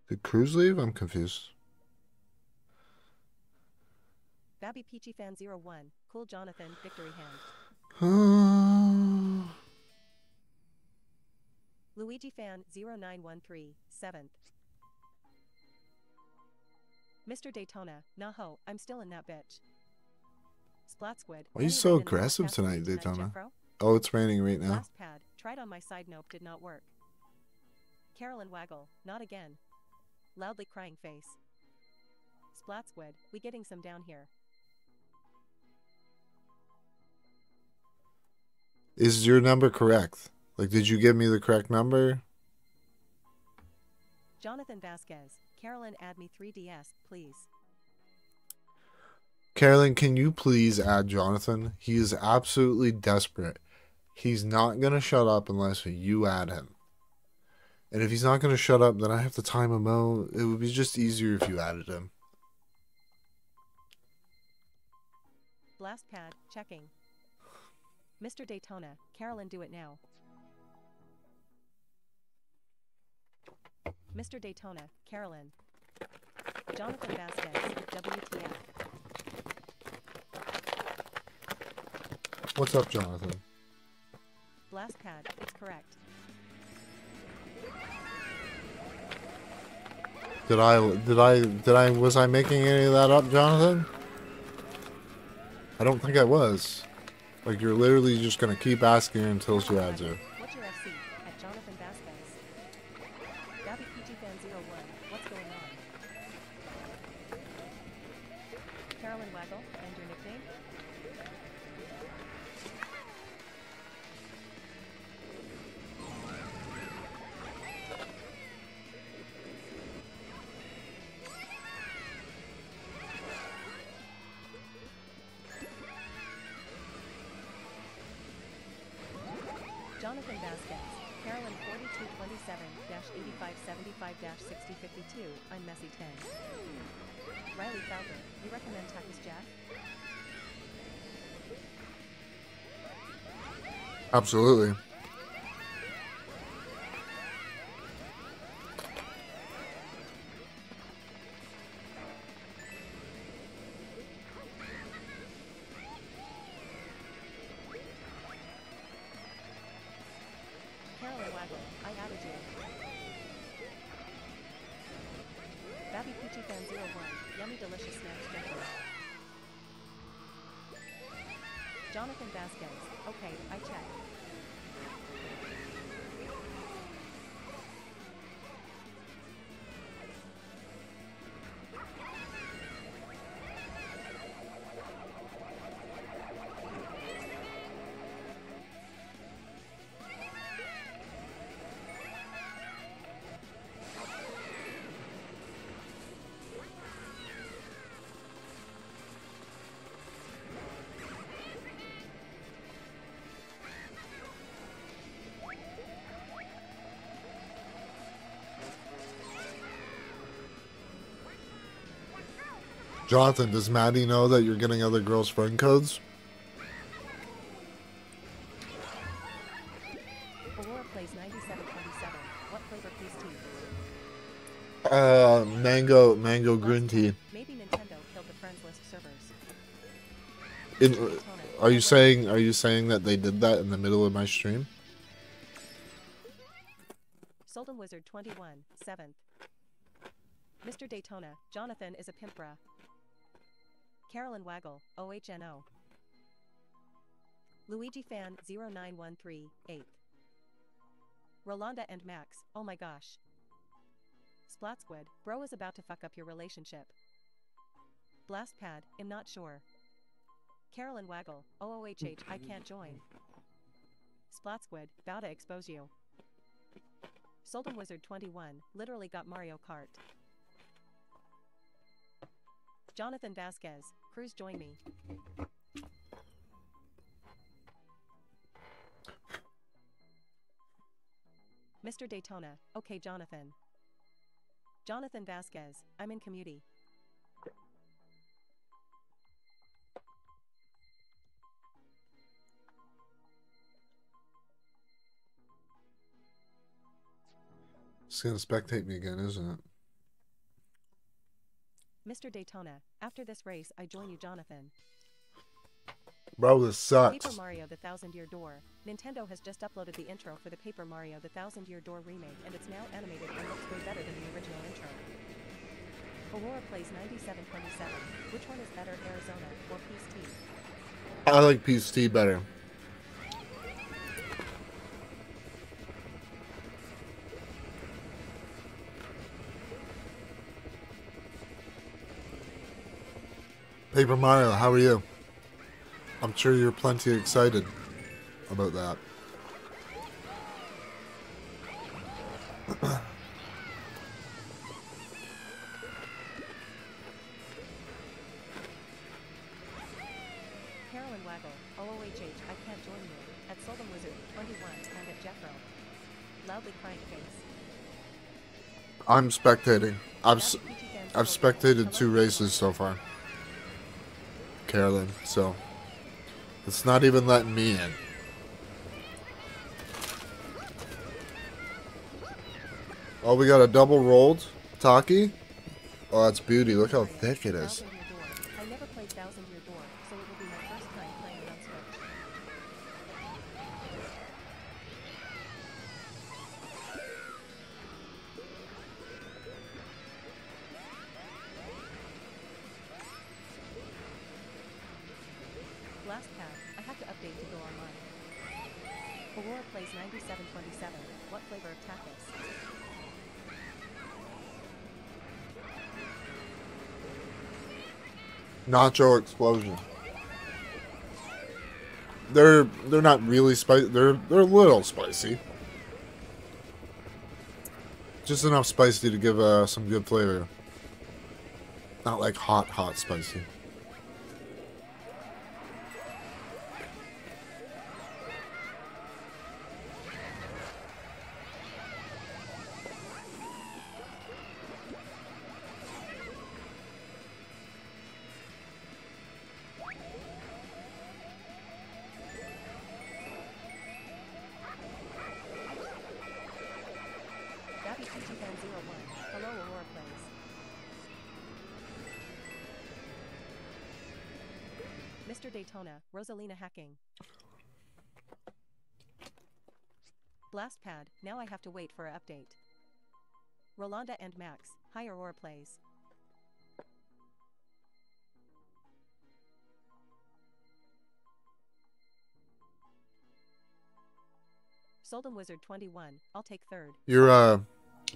A: Did Cruz leave? I'm confused.
B: Babby Peachy Fan 01, Cool Jonathan, Victory Hand. Luigi Fan 0913, 7th. Mr. Daytona, nah ho, I'm still in that bitch. Splat Squid.
A: Why are you so
B: rain in the
A: aggressive tonight, Daytona?
B: Jeffro?
A: oh, it's raining right now.
B: Blast pad, tried on my side nope did not work. Carolyn Waggle, not again. Loudly crying face. Splat Squid, we getting some down here.
A: Is your number correct? Like, did you give me the correct number?
B: Jonathan Vasquez, Carolyn add me 3DS, please.
A: Carolyn, can you please add Jonathan? He is absolutely desperate. He's not going to shut up unless you add him. And if he's not going to shut up, then I have to time him out. It would be just easier if you added him.
B: Blast pad, checking. Mr. Daytona, Carolyn do it now. Mr. Daytona, Carolyn. Jonathan Vasquez, WTF.
A: What's up, Jonathan?
B: Blast pad, it's correct.
A: Did I did I did I was I making any of that up, Jonathan? I don't think I was. Like you're literally just gonna keep asking until she adds her.
B: 2227-8575-6052, I'm messy ten. Riley Falcon, you recommend Tacos Jack?
A: Absolutely.
B: Jonathan,
A: does Maddie know that you're getting other girls' friend codes?
B: Aurora plays 9727, what flavor please tea?
A: Uh, mango, mango green tea.
B: Maybe Nintendo killed the friends list servers.
A: In, are you saying are you saying that they did that in the middle of my stream?
B: Solden Wizard 21, 7th. Mr. Daytona, Jonathan is a pimpra. Carolyn Waggle, OHNO. Luigi Fan 0913, 8th. Rolanda and Max, oh my gosh. Splat Squid, bro is about to fuck up your relationship. Blast Pad, am not sure. Carolyn Waggle, OOHH, I can't join. Splat Squid, bow to expose you. Sultan Wizard 21 literally got Mario Kart. Jonathan Vasquez, Cruz join me. Mr. Daytona, okay Jonathan. Jonathan Vasquez, I'm in commuty.
A: It's gonna spectate me again, isn't it?
B: Mr. Daytona, after this race I join you Jonathan.
A: Bro, this sucks.
B: Paper Mario The Thousand Year Door. Nintendo has just uploaded the intro for the Paper Mario The Thousand Year Door remake and it's now animated and looks way better than the original intro. Aurora plays 9727. Which one is better, Arizona or Peace Tea?
A: I like Peace Tea better. Paper Mario, how are you? I'm sure you're plenty excited about that.
B: Carolyn Waggle, OOHH, I can't join you. At Solden Wizard 21 and at Jeffro. Loudly crying face.
A: I'm spectating. I've s-
B: Gabby PT Fans
A: I've spectated two races so far. Carolyn, so it's not even letting me in. Oh, we got a double rolled Taki. Oh, that's beauty. Look how thick it is. Nacho explosion. They're they're not really spicy. They're they're a little spicy. Just enough spicy to give uh, some good flavor. Not like hot, hot spicy.
B: Rosalina hacking. Blast pad, now I have to wait for a update. Rolanda and Max, higher Aurora plays. Soldem Wizard 21, I'll take third.
A: Your uh,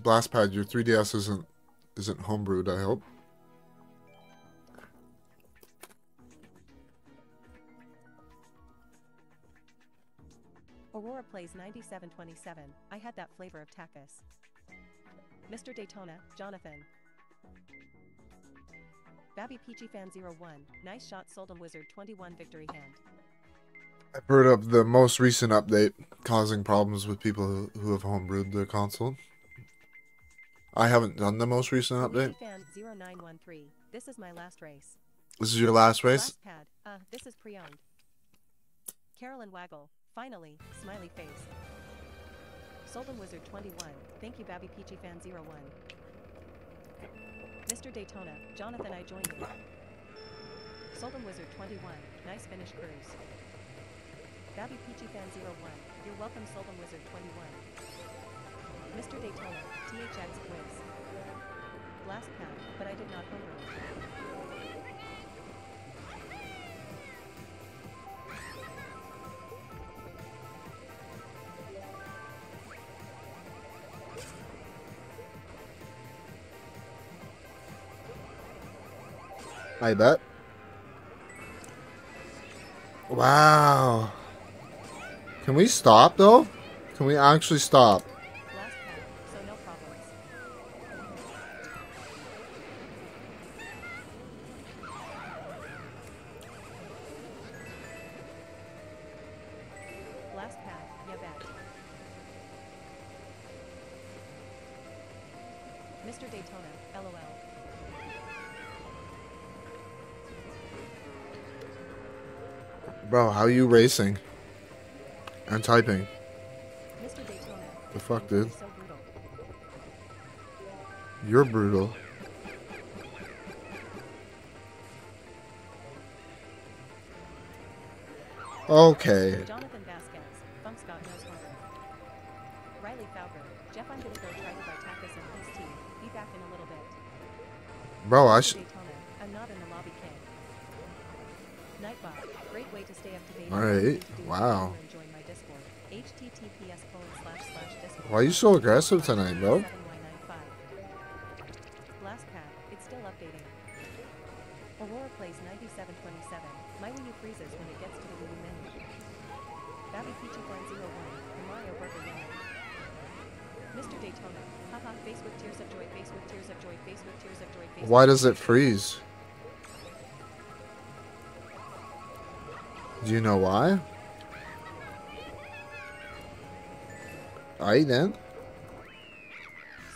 A: blast pad, your 3DS isn't isn't homebrewed. I hope.
B: Aurora plays 9727. I had that flavor of tacos. Mr. Daytona, Jonathan. Babby Peachy Fan 01. Nice shot, Soldem Wizard 21 victory hand.
A: I've heard of the most recent update causing problems with people who, who have homebrewed their console. I haven't done the most recent update.
B: Fan 0913. This is my last race.
A: This is your last race.
B: Last pad. Uh, this is pre-owned. Carolyn Waggle. Finally, smiley face. Soldem Wizard 21. Thank you, Babby Peachy Fan 01. Mr. Daytona, Jonathan, I joined you. Soldem Wizard 21. Nice finish cruise. Babby Peachy Fan 01. You're welcome, Soldem Wizard 21. Mr. Daytona, THX quiz. Blast pad, but I did not homebrew.
A: I bet. Wow. Can we stop though? Can we actually stop? Racing? And typing.
B: Mr. Daytona.
A: The fuck, dude? You're brutal. Okay.
B: Jonathan Vasquez, Funk discord.
A: Why are you so aggressive tonight, bro?
B: 7Y95. Blast pad, it's
A: Alright then.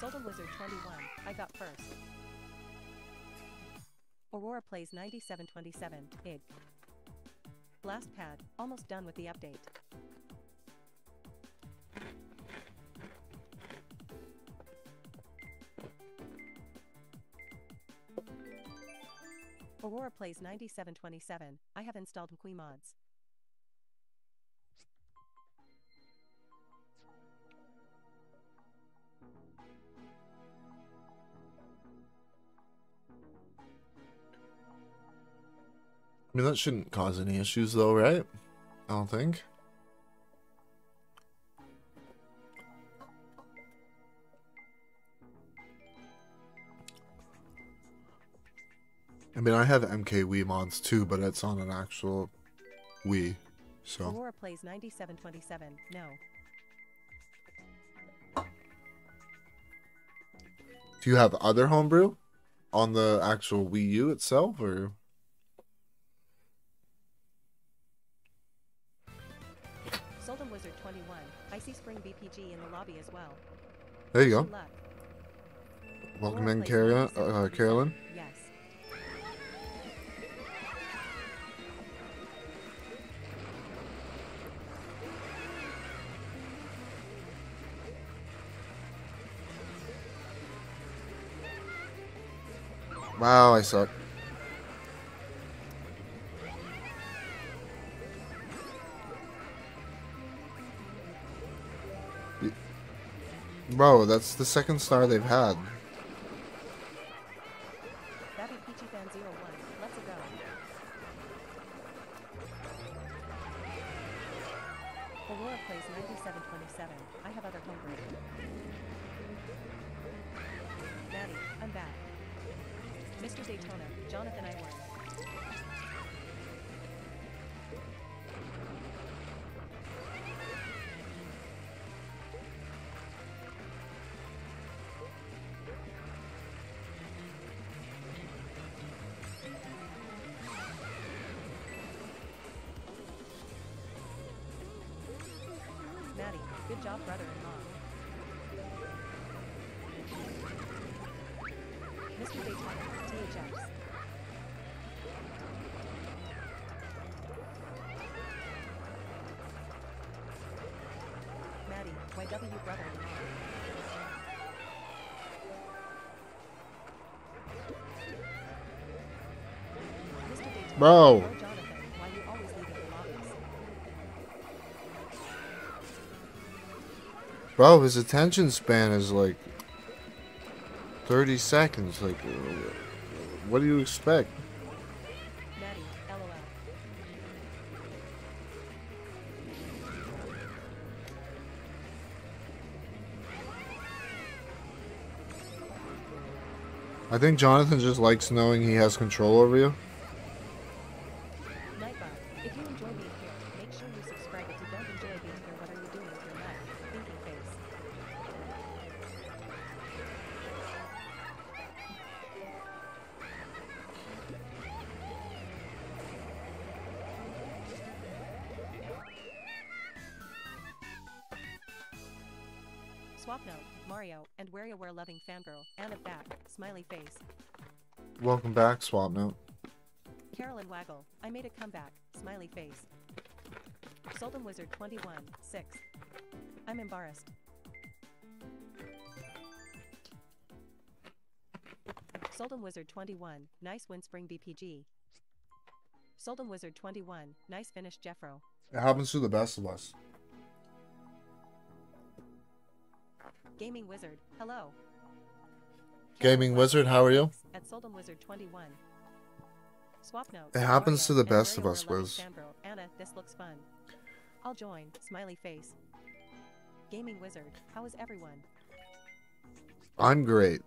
B: Wizard 21. I got first. Aurora plays 9727. Ig. Blast pad. Almost done with the update. Aurora plays 9727. I have installed MQI mods.
A: Mean, that shouldn't cause any issues, though, right? I don't think. I mean, I have MK Wii mods too, but it's on an actual Wii, so.
B: Aurora plays 9727. No.
A: Do you have other homebrew on the actual Wii U itself, or?
B: 21. Spring BPG in the lobby as well.
A: There you go. Welcome in, Carolyn. Uh, Carolyn.
B: Yes.
A: Wow, I suck. Bro, that's the second star they've had.
B: Lobbies?
A: Bro, his attention span is like 30 seconds. Like, what do you expect? I think Jonathan just likes knowing he has control over you.
B: Back,
A: Swap Note.
B: Carolyn Waggle, I made a comeback, smiley face. Sultan Wizard 21, 6. I'm embarrassed. Sultan Wizard 21, nice Windspring BPG. Sultan Wizard 21, nice finish Jeffro.
A: It happens to the best of us.
B: Gaming Wizard, hello.
A: Gaming Wizard, how are you?
B: Sultan Wizard 21. Swap note.
A: It happens to the best of us, Wiz.
B: Anna, this looks fun. I'll join, smiley face. Gaming Wizard, how is everyone?
A: I'm great.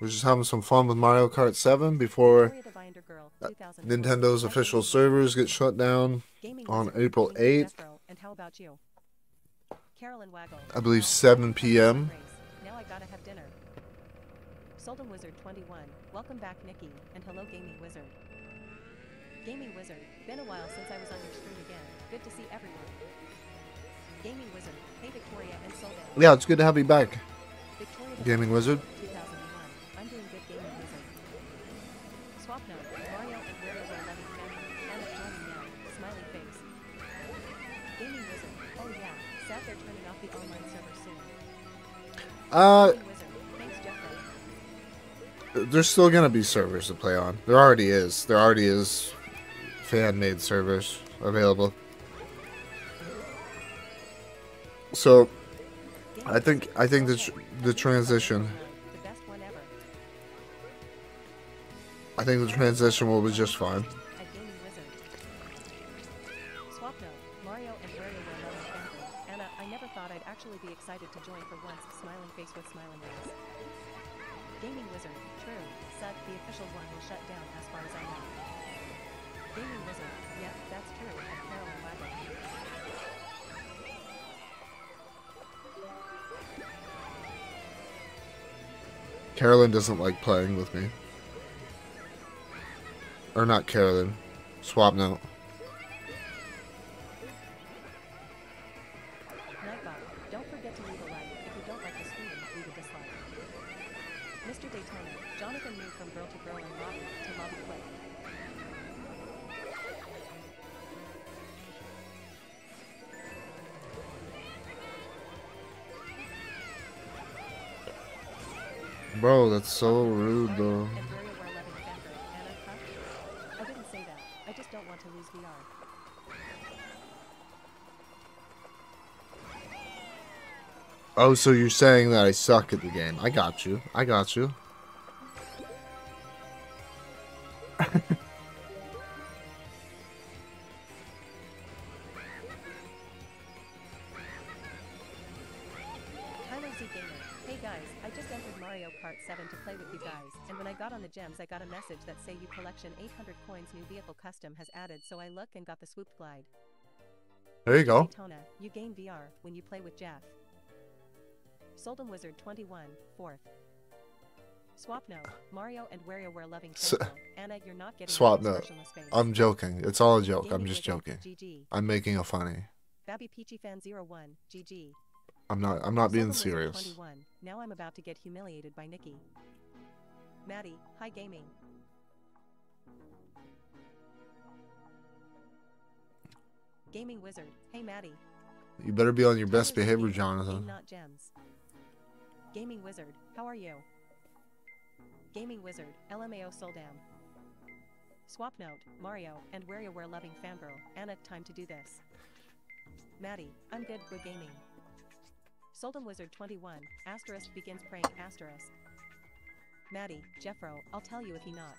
A: We're just having some fun with Mario Kart 7 before
B: Gloria the Binder Girl,
A: uh,
B: 2012.
A: Nintendo's official servers get shut down. On April
B: Gaming
A: 8th.
B: And how about you? Carolyn Waggle.
A: I believe
B: Now,
A: 7 p.m.
B: race. Now I gotta have dinner. Sultan Wizard 21. Welcome back, Nikki, and hello, Gaming Wizard. Gaming Wizard. Been a while since I was on your stream again. Good to see everyone. Gaming Wizard. Hey, Victoria and.
A: Yeah, it's good to have you back,
B: Victoria
A: Gaming Wizard.
B: 2001. I'm doing good, Gaming Wizard. Swap note. Mario and WarioWare loving family. Anna joining now. Smiley face. Gaming Wizard. Oh yeah. Sad they're turning off the online server soon.
A: Uh, there's still gonna be servers to play on. There already is. There already is fan-made servers available. So I think I think the tr- the transition. I think the transition will be just fine.
B: I never thought I'd actually be excited to join for once. Smiling face with smiling eyes. Gaming Wizard, true. Said the official one will shut down as far as I know. Gaming Wizard, yep, that's true. And Carolyn.
A: Carolyn doesn't like playing with me. Or not Carolyn. Swap note.
B: Want to lose VR.
A: Oh, so you're saying that I suck at the game. I got you. I got you.
B: Collection 800 coins new vehicle custom has added so I look and got the swooped glide.
A: There you go.
B: Daytona, you gain VR when you play with Jeff. Soldem Wizard 21, 4th. Swap note, Mario and WarioWare loving
A: S-
B: Anna, you're not getting
A: Swap note. I'm joking. It's all a joke. I'm just joking.
B: GG.
A: I'm making a funny.
B: Babby Peachy Fan 01, GG.
A: I'm not I'm not being serious.
B: 21. Now I'm about to get humiliated by Nikki. Maddie, hi gaming. Gaming Wizard, hey Maddie.
A: You better be on your best behavior, Jonathan.
B: Not Gems. Gaming Wizard, how are you? Gaming Wizard, LMAO Soldam. Swap note, Mario, and WarioWare loving fangirl. Anna, time to do this. Maddie, I'm good with gaming. Soldem Wizard 21, asterisk begins praying asterisk. Maddie, Jeffro, I'll tell you if he not.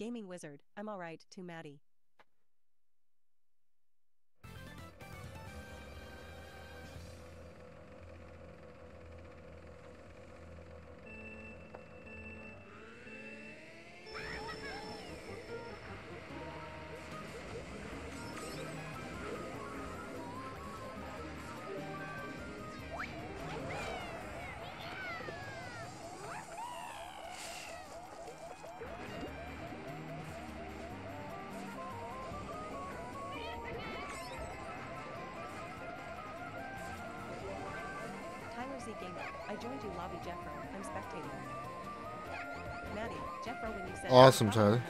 B: Gaming Wizard, I'm alright, to Maddie.
A: Awesome, Tyler.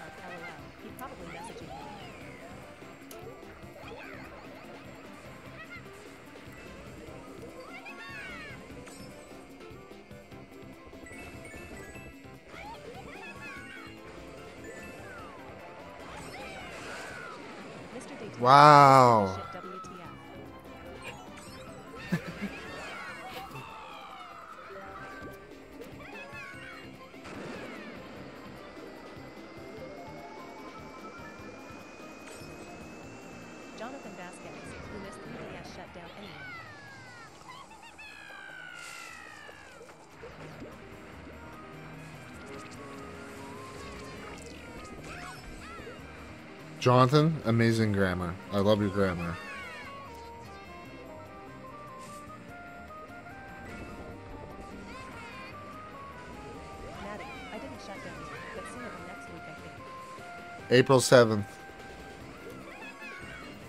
B: Jonathan,
A: amazing grammar. I love your grammar.
B: Maddie, I didn't shut down but sooner than next week, I think.
A: April 7th.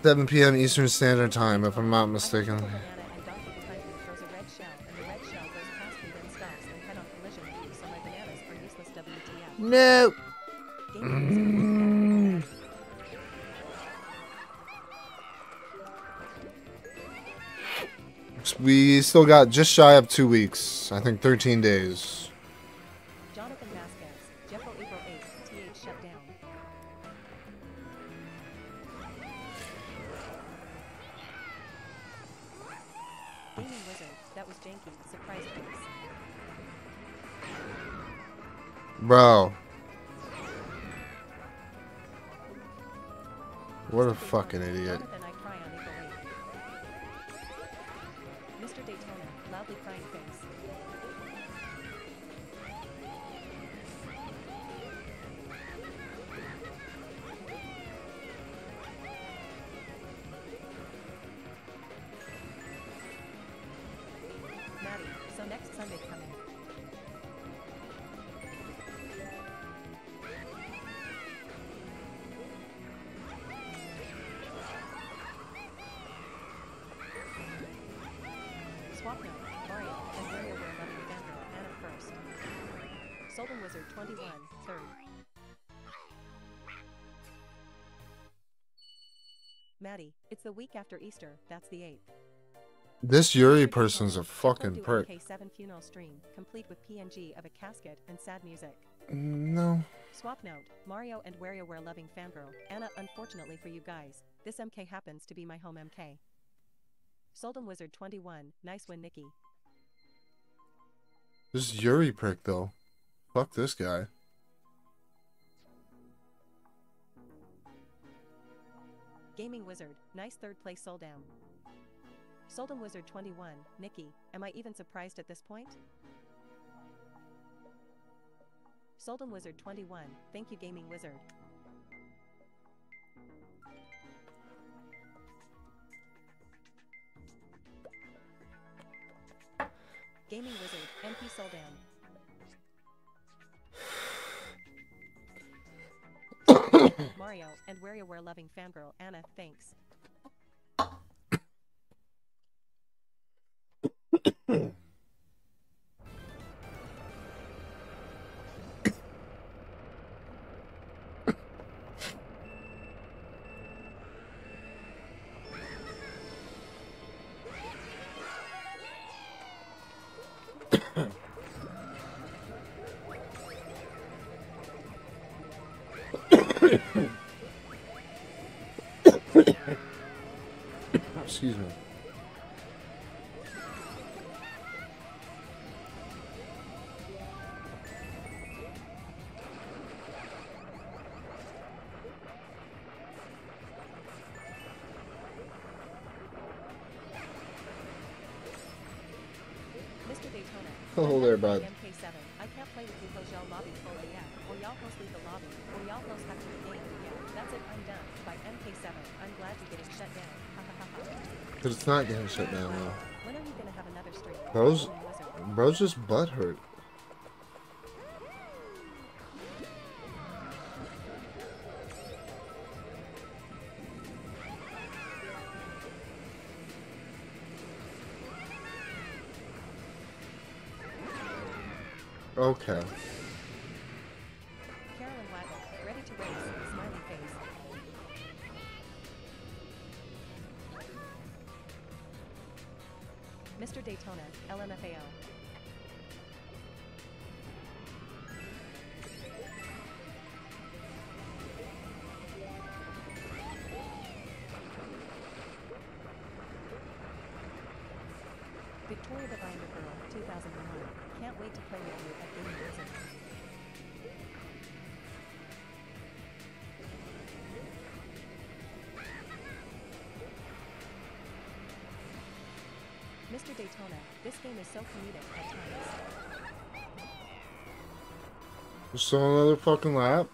A: 7 p.m. Eastern Standard Time, if I'm not mistaken.
B: Banana
A: still got just shy of two weeks. I think 13 days.
B: Jonathan Vasquez, Jeffo April 8th, TH shut. Gaming Wizard, that was janky, surprise face.
A: Bro. What a fucking idiot.
B: The week after Easter, that's the 8th.
A: This Yuri person's a fucking prick.
B: MK7 funeral stream, complete with PNG of a casket and sad music.
A: Mm, no.
B: Swap note, Mario and WarioWare loving fangirl, Anna unfortunately for you guys, this MK happens to be my home MK. Solden Wizard 21, nice win Nikki.
A: This Yuri prick though. Fuck this guy.
B: Gaming Wizard, nice third place soul down. Solden Wizard 21, Nikki, am I even surprised at this point? Solden Wizard 21, thank you Gaming Wizard. Gaming Wizard, MP soul down. Mario and WarioWare loving fangirl Anna, thanks.
A: Excuse me.
B: Mr. Daytona.
A: Oh, there, bud.
B: MK7. I can't play with you cause y'all lobby full AF, or y'all host leave the lobby, or y'all host have to be game. Yeah, that's it, I'm done. By MK7, I'm glad you're getting shut down. Ha ha ha ha.
A: Cause it's not getting shut down though.
B: When are you gonna have another stream?
A: Bro's, bro's just butthurt. Okay.
B: This game is so comedic at times.
A: So another fucking lap.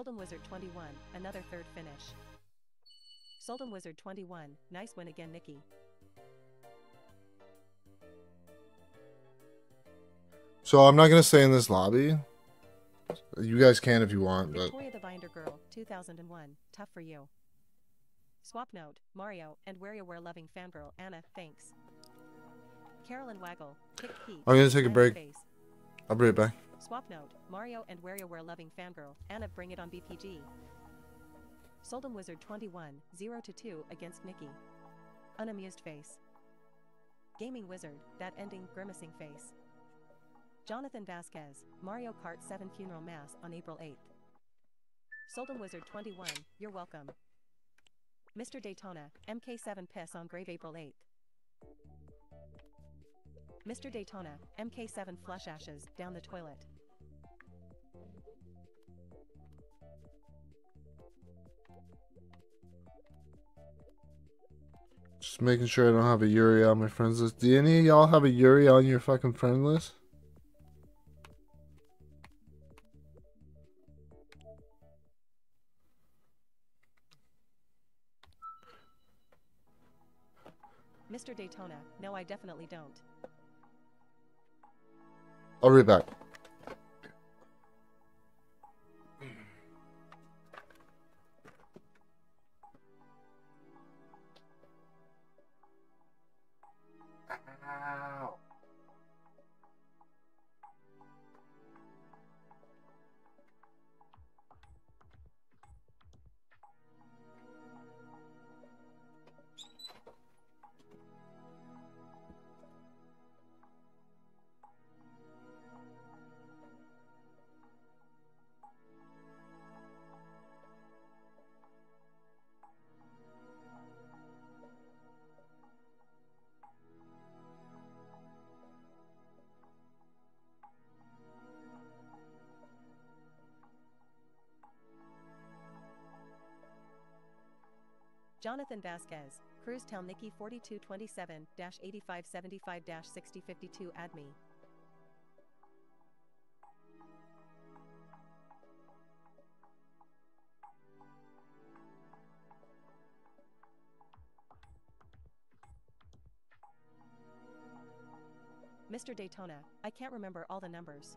B: Solden Wizard 21, another third finish. Solden Wizard 21, nice win again Nikki.
A: So I'm not gonna stay in this lobby You guys can if you want, but
B: Victoria the Binder Girl, 2001. Tough for you. Swap note, Mario, and WarioWare loving fangirl, Anna, thanks. Carolyn Waggle, Kick.
A: I'm gonna take a break. I'll be right back.
B: Swap note, Mario and WarioWare loving fangirl, Anna, bring it on BPG. Soldem Wizard 21, 0 to 2 against Nikki. Unamused face. Gaming Wizard, that ending, grimacing face. Jonathan Vasquez, Mario Kart 7 Funeral Mass on April 8th. Soldem Wizard 21, you're welcome. Mr. Daytona, MK7 Piss on Grave April 8th. Mr. Daytona, MK7 Flush Ashes, down the toilet.
A: Just making sure I don't have a Yuri on my friends list. Do any of y'all have a Yuri on your fucking friend list?
B: Mr. Daytona, no, I definitely don't.
A: I'll be back. Tchau.
B: Jonathan Vasquez, Cruise Town Nikki 4227 8575 6052 Add me. Mr. Daytona, I can't remember all the numbers.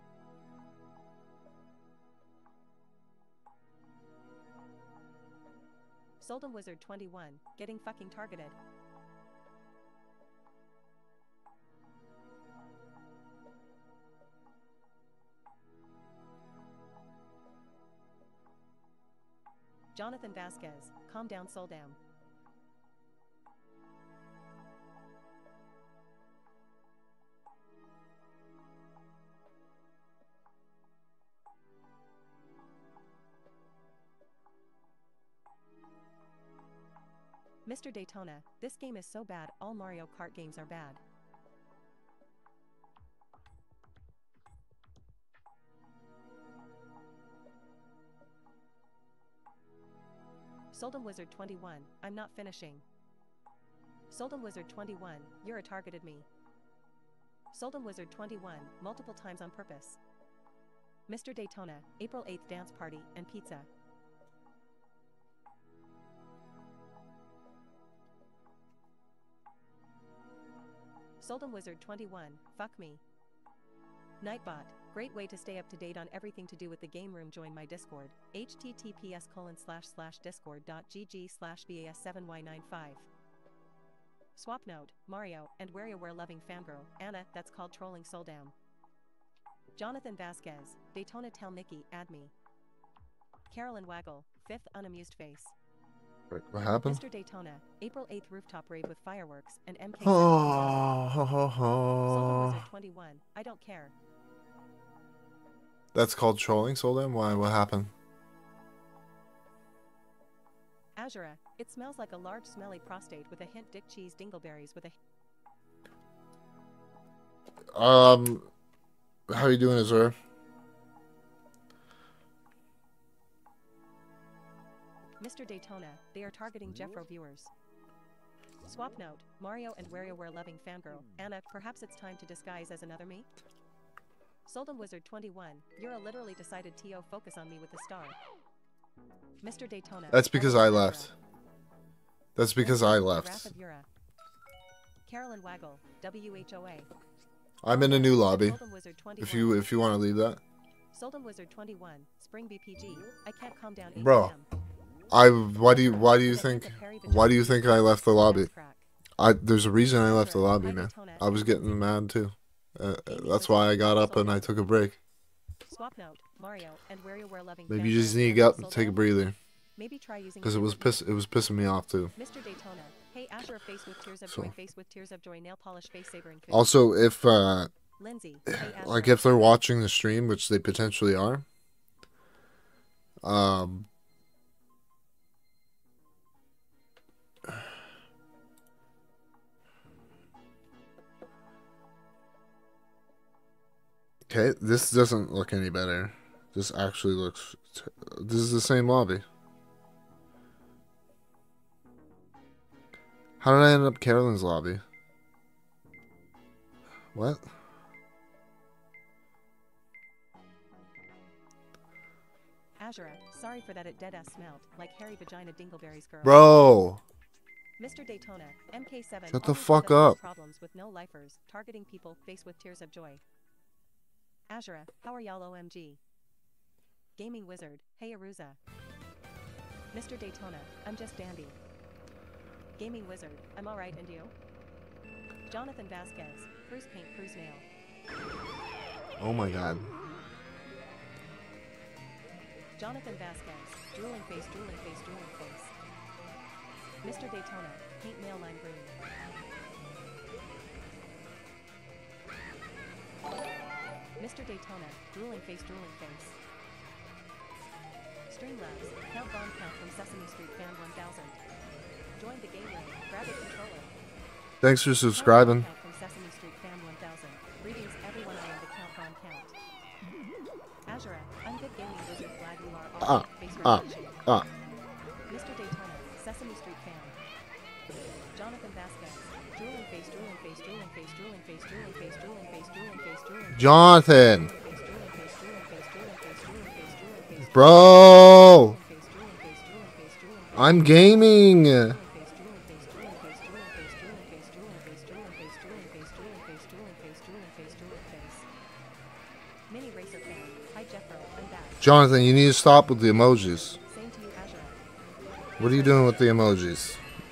B: Soldem Wizard 21, getting fucking targeted. Jonathan Vasquez, calm down, Soldam. Mr. Daytona, this game is so bad, all Mario Kart games are bad. Soldem Wizard 21, I'm not finishing. Soldem Wizard 21, you're a targeted me. Soldem Wizard 21, multiple times on purpose. Mr. Daytona, April 8th dance party and pizza. Soldem Wizard 21, fuck me. Nightbot, great way to stay up to date on everything to do with the game room. Join my Discord, https colon slash slash discord.gg slash vas7y95. Swap note, Mario, and WarioWare loving fangirl, Anna, that's called trolling Soldam. Jonathan Vasquez, Daytona Tell Nikki, add me. Carolyn Waggle, fifth unamused face.
A: Wait, what happened?
B: Mr. Daytona, April 8th rooftop rave with fireworks and MK.
A: Oh, ho, ho,
B: Soldem
A: ho.
B: Wizard 21, I don't care.
A: That's called trolling, Soldem? Why? What happened?
B: Azura, it smells like a large smelly prostate with a hint dick cheese dingleberries with a
A: Um, how are you doing, Azura?
B: Mr. Daytona, they are targeting Jeffro viewers. Swap note, Mario and WarioWare loving fangirl, hmm. Anna, perhaps it's time to disguise as another Mii? Soldem Wizard 21, you're a literally decided TO focus on me with the star. Mr. Daytona.
A: That's because I left. That's because I left.
B: Carolyn Waggle, WHOA.
A: I'm in a new lobby.
B: Soldem Wizard 21.
A: If you if you want to leave that.
B: Soldem Wizard 21, Spring BPG. I can't calm down.
A: Bro,
B: PM.
A: I why do you why do you think why do you think I left the lobby? I there's a reason I left the lobby, man. I was getting mad too. Uh, uh, that's why I got up and I took a break.
B: Swap note, Mario, and WarioWare loving.
A: Maybe you just need to get up and take a breather
B: Maybe try using
A: because it was piss it was pissing me off too.
B: Mr. Daytona. Hey, Azura face with tears of
A: So-
B: joy, face with tears of joy, nail polish, face sabering. cookie.
A: Also, if uh
B: Lindsay. Hey,
A: like if they're watching the stream, which they potentially are, um, okay, this doesn't look any better. This actually looks. T- this is the same lobby. How did I end up Carolyn's lobby? What?
B: Azura, Sorry for that. It dead ass smelled like hairy vagina dingleberries girl.
A: Bro.
B: Mr. Daytona, MK7.
A: Shut the fuck up.
B: Problems with no lifers, targeting people, face with tears of joy. Azura, how are y'all OMG? Gaming Wizard, hey Aruza. Mr. Daytona, I'm just dandy. Gaming Wizard, I'm alright and you? Jonathan Vasquez, Cruise Paint, Cruise Nail.
A: Oh my god.
B: Jonathan Vasquez, drooling face, drooling face, drooling face. Mr. Daytona, paint nail line green. Mr. Daytona, drooling face, drooling face. Streamlabs, Count Von Count from Sesame Street Fan 1000. Join the game grab a controller.
A: Thanks for subscribing.
B: Count from Sesame Street Fan 1000. Greetings everyone, I am the Count Von Count. Azura, I'm good gaming wizard, glad you are all
A: Ah.
B: Face
A: ah, ah.
B: Mr. Daytona, Sesame Street fan. Jonathan
A: Bro. I'm gaming. Jonathan, you need to stop with the emojis. What are you doing with the emojis?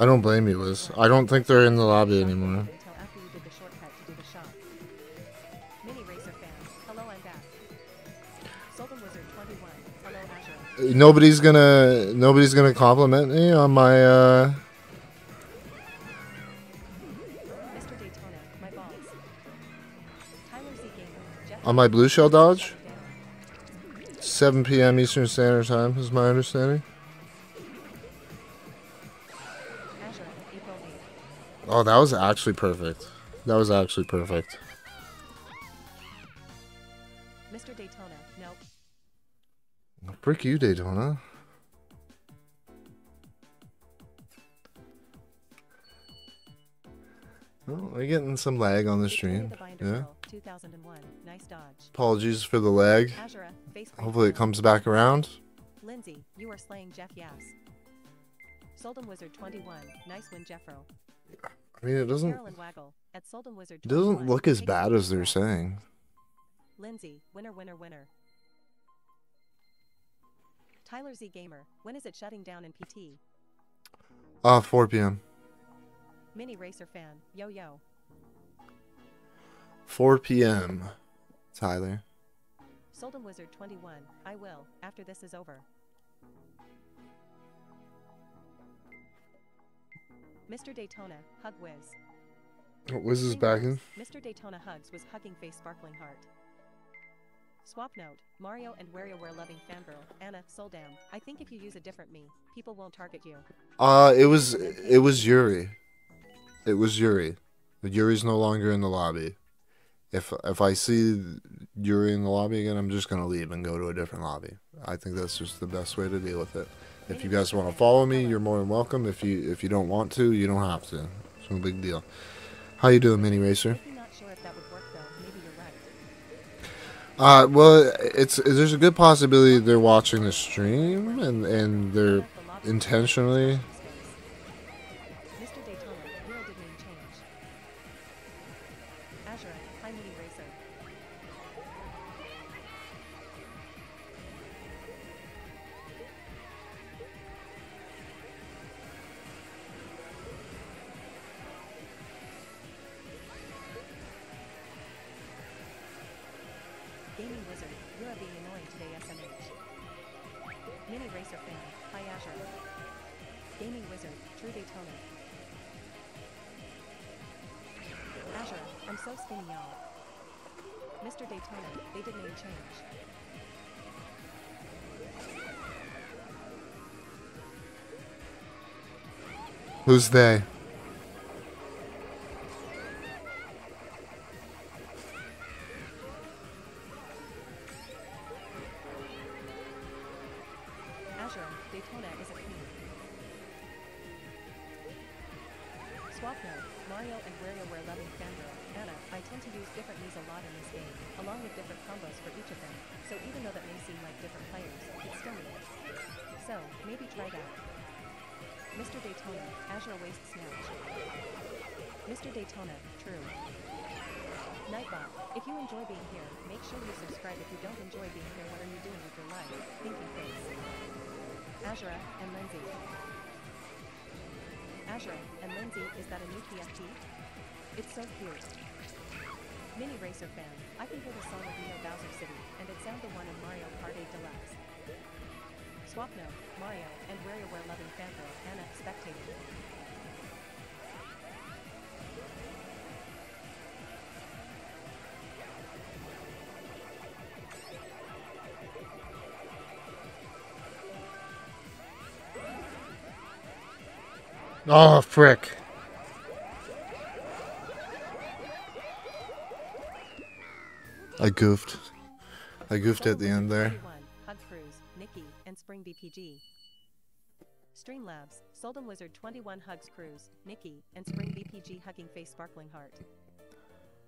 B: I
A: don't blame you, Liz. I don't think they're in the lobby anymore. Nobody's gonna nobody's gonna compliment me on my uh on my blue shell dodge. 7 p.m. Eastern Standard Time is my understanding. Oh, that was actually perfect. That was actually perfect.
B: Mr. Daytona, nope.
A: Frick you, Daytona. Oh, we're getting some lag on the stream. Yeah.
B: 2001, nice dodge.
A: Apologies for the lag. Hopefully it comes back around.
B: Lindsay, you are slaying Jeff Yass. Solden Wizard 21, nice win, Jeffro.
A: I mean, it doesn't
B: Carolyn Waggle, at Solden Wizard
A: it doesn't look as bad as they're saying.
B: Lindsay, winner, winner, winner. Tyler Z Gamer, when is it shutting down in PT?
A: Ah, 4 p.m.
B: Mini Racer fan, yo yo.
A: 4 p.m. Tyler.
B: Solden Wizard 21, I will, after this is over. Mr. Daytona, hug Wiz.
A: Oh, Wiz is
B: Streamlabs,
A: back in.
B: Mr. Daytona Hugs was hugging face sparkling heart. Swap note, Mario and WarioWare loving fangirl, Anna, Soldam. I think if you use a different Mii, people won't target you.
A: Uh, it was it was Yuri. It was Yuri. But Yuri's no longer in the lobby. if if I see you're in the lobby again, I'm just gonna leave and go to a different lobby. I think that's just the best way to deal with it. If you guys want to follow me, you're more than welcome. If you if you don't want to, you don't have to. It's no big deal. How you doing, Mini Racer?
B: If you're not sure if that would work though, maybe you're right.
A: Uh, well, it's there's a good possibility they're watching the stream and and they're
B: Left the lobby
A: intentionally. Who's they?
B: Mr. Daytona, Azure Waste Snatch. Mr. Daytona, true. Nightbot, if you enjoy being here, make sure you subscribe if you don't enjoy being here what are you doing with your life? Thinking face. Azura and Lindsay. Azura and Lindsay, is that a new PFT? It's so cute. Mini Racer fan, I can hear the song of Neo Bowser City, and it sound the one in Mario Kart 8 Deluxe. Swap note, Mario, and WarioWare loving fangirl, Anna, spectating.
A: Oh, frick. I goofed. I goofed at the end there.
B: Streamlabs, Wizard 21 Hugs Cruise, Nikki, and Spring BPG Hugging Face Sparkling Heart.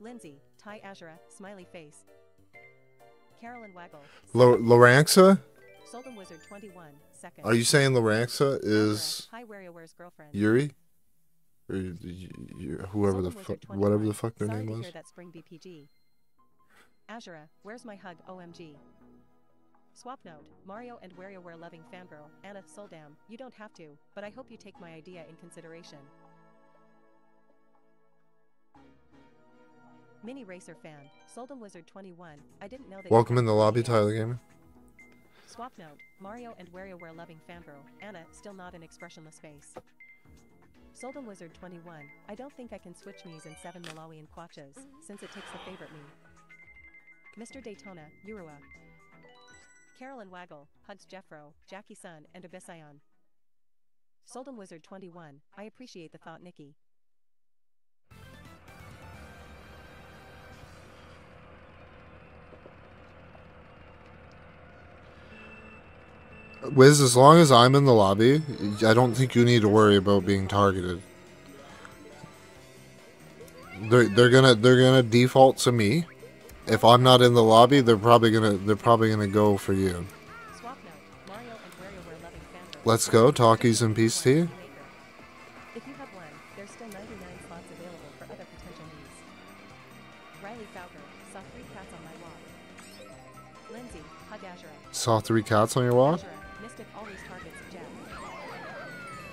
B: Lindsay, Ty Azura, Smiley Face. Carolyn Waggle.
A: Lo- Loranxa?
B: Soldem Wizard 21, second.
A: Are you saying Loranxa is
B: Hi WarioWare's girlfriend.
A: Yuri? Or y- y- y- whoever the fuck,
B: Wizard 21,
A: whatever the fuck their
B: Sorry
A: name
B: to
A: was?
B: hear that Spring BPG. Azura, where's my hug? OMG. Swap note, Mario and WarioWare loving fangirl, Anna Soldam, you don't have to, but I hope you take my idea in consideration. Mini Racer fan, Soldam Wizard 21, I didn't know that
A: Welcome in the lobby. Tyler Gamer.
B: Swap note, Mario and WarioWare loving fangirl, Anna still not an expressionless face. Soldam Wizard 21, I don't think I can switch Miis and 7 Malawian quachas, since it takes the favorite Mii. Mr. Daytona, Urua. Carolyn Waggle, Hugs Jeffro, Jackie Sun, and Abyssion. Soldem Wizard 21, I appreciate the thought, Nikki.
A: Wiz, as long as I'm in the lobby, I don't think you need to worry about being targeted. They're they're gonna they're gonna default to me. If I'm not in the lobby, they're probably gonna they're probably gonna go for you.
B: Swap note, Mario and WarioWare.
A: Let's go, talkies and peace tea.
B: If you have one, there's still 99 slots available for other potential needs. Riley Fowler, saw three cats on my walk. Lindsay, hug Azura.
A: Saw three cats on your walk.
B: Mystic always targets Jeff.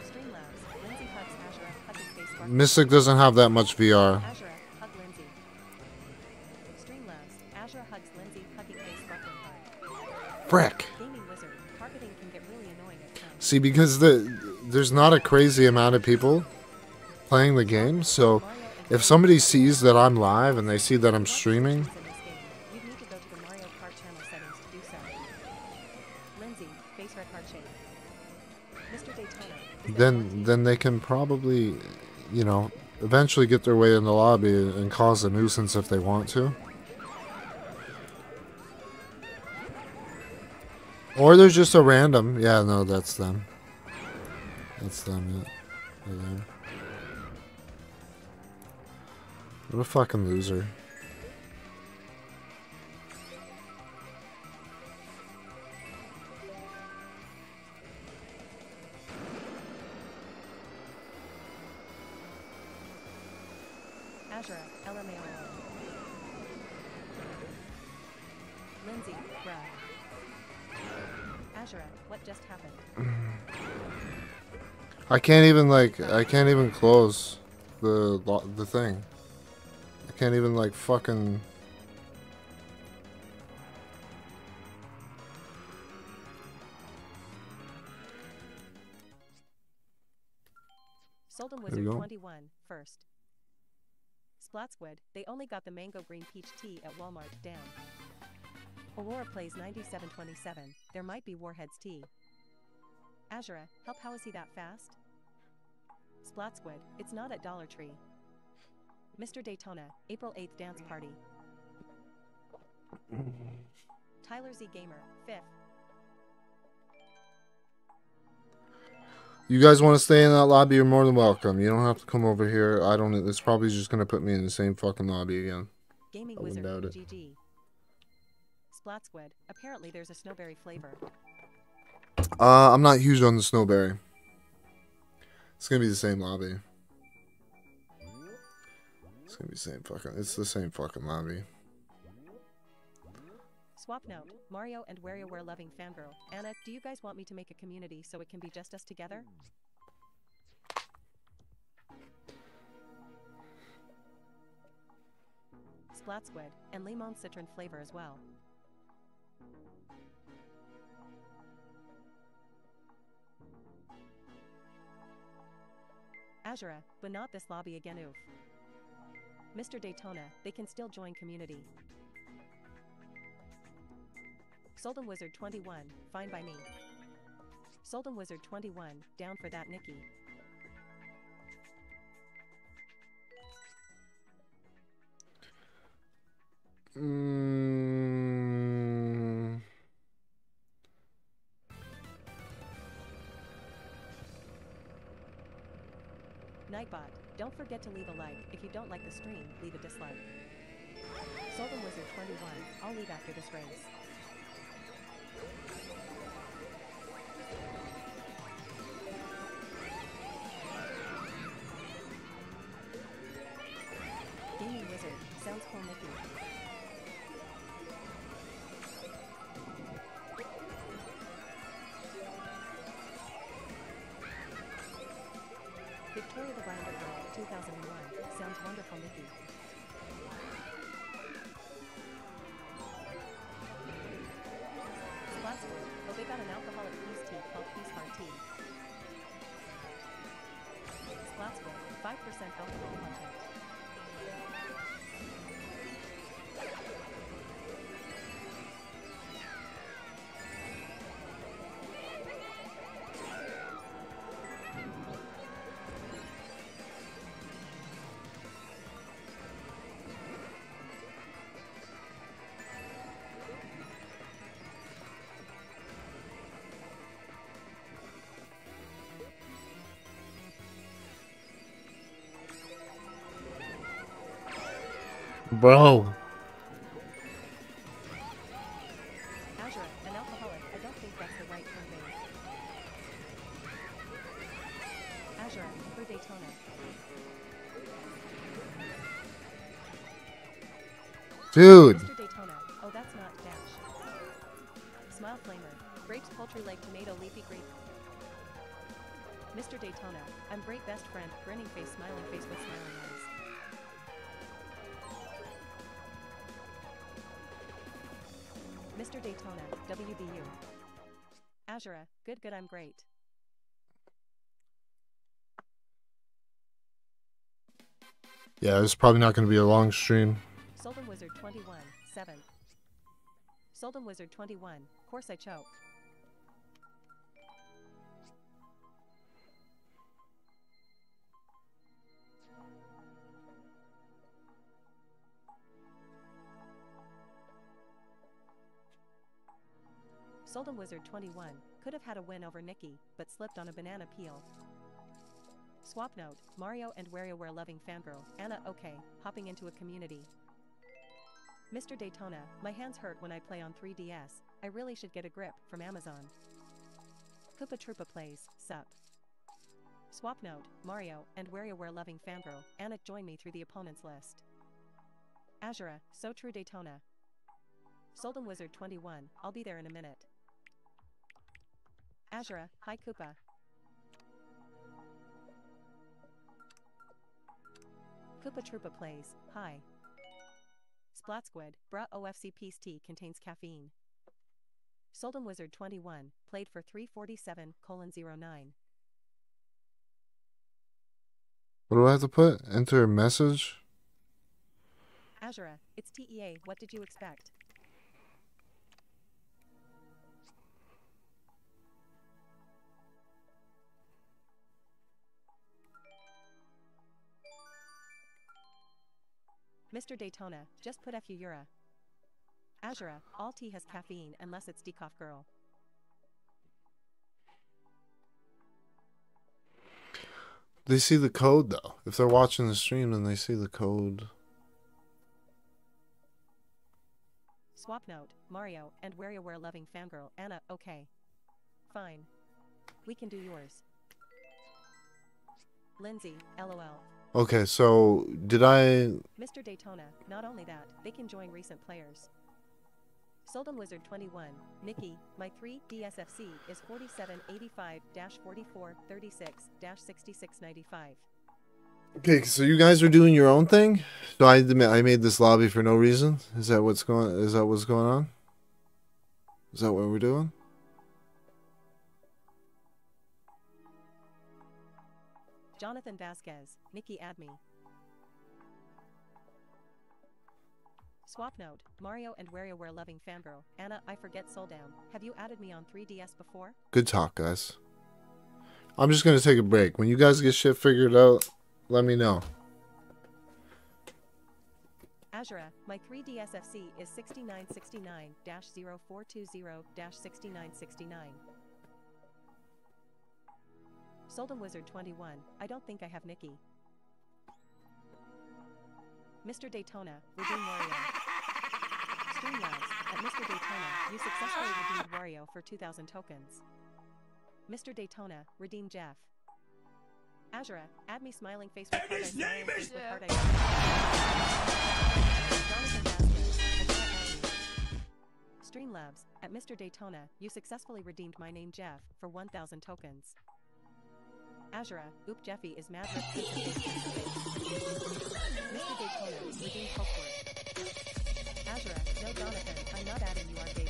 B: Streamlabs, Lindsay hugs Azura, hugging face sparkling.
A: Mystic doesn't have that much VR.
B: Times.
A: See, because the there's not a crazy amount of people playing the game, so if somebody sees that I'm live and they see that I'm streaming,
B: In this game, you'd need to go to the Mario Kart channel settings to do so. Lindsay, face red heart shape. Mr. Daytona. is there more to
A: then then they can probably, you know, eventually get their way in the lobby and cause a nuisance if they want to. Or there's just a random. Yeah, no, that's them. That's them, yeah. What a fucking loser. I can't even like I can't even close the the thing. I can't even like fucking There
B: Wizard
A: you go.
B: 21, first. Splat Squid, they only got the mango green peach tea at Walmart, down. Aurora plays 9727, there might be Warhead's tea. Azura, help how is he that fast? Splat Squid, it's not at Dollar Tree. Mr. Daytona, April 8th dance party. Tyler Z Gamer, 5th.
A: You guys want to stay in that lobby? You're more than welcome. You don't have to come over here. I don't. It's probably just gonna put me in the same fucking lobby again.
B: Gaming
A: I
B: Wizard,
A: doubt it.
B: GG. Splat Squid, apparently there's a snowberry flavor.
A: Uh, I'm not huge on the snowberry. It's gonna be the same lobby. It's gonna be the same fucking. It's the same fucking lobby.
B: Swap note, Mario and WarioWare loving fangirl. Anna, do you guys want me to make a community so it can be just us together? Splat squid and lemon citron flavor as well. Azura, but not this lobby again oof. Mr. Daytona, they can still join community. Soldem Wizard 21, fine by me. Soldem Wizard 21, down for that Nikki.
A: Mm,
B: Nightbot, don't forget to leave a like. If you don't like the stream, leave a dislike. Soldem Wizard 21, I'll leave after this race. 5%
A: bro.
B: good, I'm great.
A: Yeah, it's probably not going to be a long stream.
B: Solden Wizard 21, 7. Solden Wizard 21, course I choke. Solden Wizard 21, could have had a win over Nikki, but slipped on a banana peel. Swap note, Mario and WarioWare loving fangirl, Anna okay, hopping into a community. Mr. Daytona, my hands hurt when I play on 3DS, I really should get a grip, from Amazon. Koopa Troopa plays, sup. Swap note, Mario, and WarioWare loving fangirl, Anna join me through the opponent's list. Azura, so true Daytona. Soldem Wizard 21, I'll be there in a minute. Azura, hi Koopa. Koopa Troopa plays, hi. Splat Squid, Bra OFC Peace Tea contains caffeine. Soldem Wizard 21, played for 347 colon 09.
A: What do I have to put? Enter a message?
B: Azura, it's TEA, what did you expect? Mr. Daytona, just put FU Eura. Azura, all tea has caffeine unless it's decaf Girl.
A: They see the code though. If they're watching the stream, then they see the code.
B: Swap note, Mario, and WarioWare loving fangirl, Anna, okay. Fine. We can do yours. Lindsay, lol.
A: Okay, so did I?
B: Mr. Daytona, not only that, they can join recent players. Soldem Wizard 21, Nikki, my 3 DSFC is 4785 44 36 6695.
A: Okay, so you guys are doing your own thing. So I admit I made this lobby for no reason. Is that what's going? Is that what's going on? Is that what we're doing?
B: Jonathan Vasquez, Nikki add me. Swap note, Mario and WarioWare loving fangirl, Anna I forget Soul Down. Have you added me on 3DS before?
A: Good talk, guys. I'm just gonna take a break. When you guys get shit figured out, let me know.
B: Azura, my 3DSFC is 6969 0420 6969. Wizard 21, I don't think I have Nikki. Mr. Daytona, redeem Wario. Streamlabs, at Mr. Daytona, you successfully redeemed Wario for 2,000 tokens. Mr. Daytona, redeem Jeff. Azura, add me smiling face with
C: And his name is Jeff.
B: Jonathan Vasquez, Azura add me. Streamlabs, at Mr. Daytona, you successfully redeemed my name Jeff for 1,000 tokens. Azura, Oop Jeffy is mad Mr. Daytona, redeem Cokeworth. Azura, no Jonathan, I'm not adding you gay.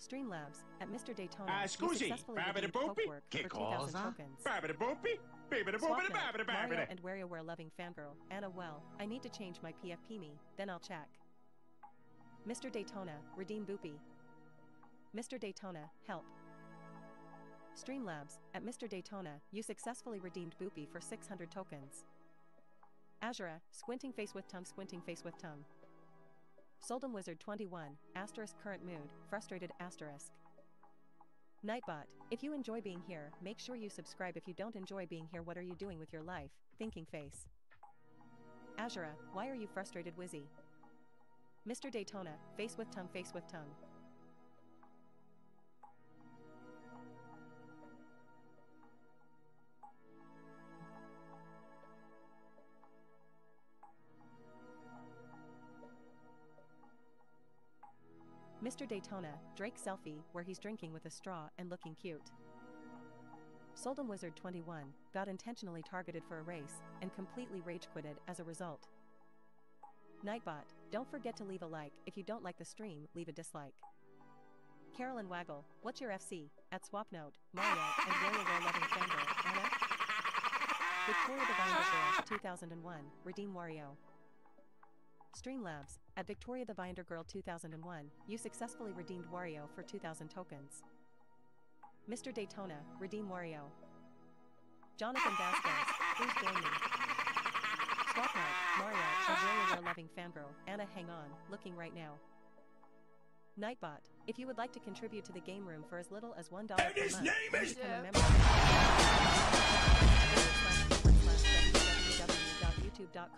B: Streamlabs, at Mr. Daytona,
C: Ah,
B: you
C: scusi,
B: redeemed
C: boopy, che
B: for 2,000
C: cosa?
B: tokens.
C: Boopy, babbity
B: Swap
C: boopity,
B: note,
C: babbity
B: Mario and WarioWare loving fangirl, Anna well, I need to change my PFP Mii, then I'll check. Mr. Daytona, redeem Boopy. Mr. Daytona, help. Streamlabs, at Mr. Daytona, you successfully redeemed Boopy for 600 tokens. Azura, squinting face with tongue, squinting face with tongue. Soldem Wizard 21, asterisk current mood, frustrated asterisk. Nightbot, if you enjoy being here, make sure you subscribe. If you don't enjoy being here, what are you doing with your life? Thinking face. Azura, why are you frustrated, Wizzy? Mr. Daytona, face with tongue, face with tongue. Mr. Daytona, Drake selfie, where he's drinking with a straw and looking cute. Soldem Wizard 21 got intentionally targeted for a race and completely rage quitted as a result. Nightbot, don't forget to leave a like. If you don't like the stream, leave a dislike. Carolyn Waggle, what's your FC? At Swapnote, Mario, and WarioWare loving fangirl, Anna? Victoria the Girl, 2001, Redeem Wario. Streamlabs, at Victoria the Binder Girl 2001, you successfully redeemed Wario for 2,000 tokens. Mr. Daytona, redeem Wario. Jonathan Vasquez, please join me. Swapnote, Mario, and WarioWare loving fangirl, Anna hang on, looking right now. Nightbot, if you would like to contribute to the game room for as little as $1 per month,
C: his name
B: or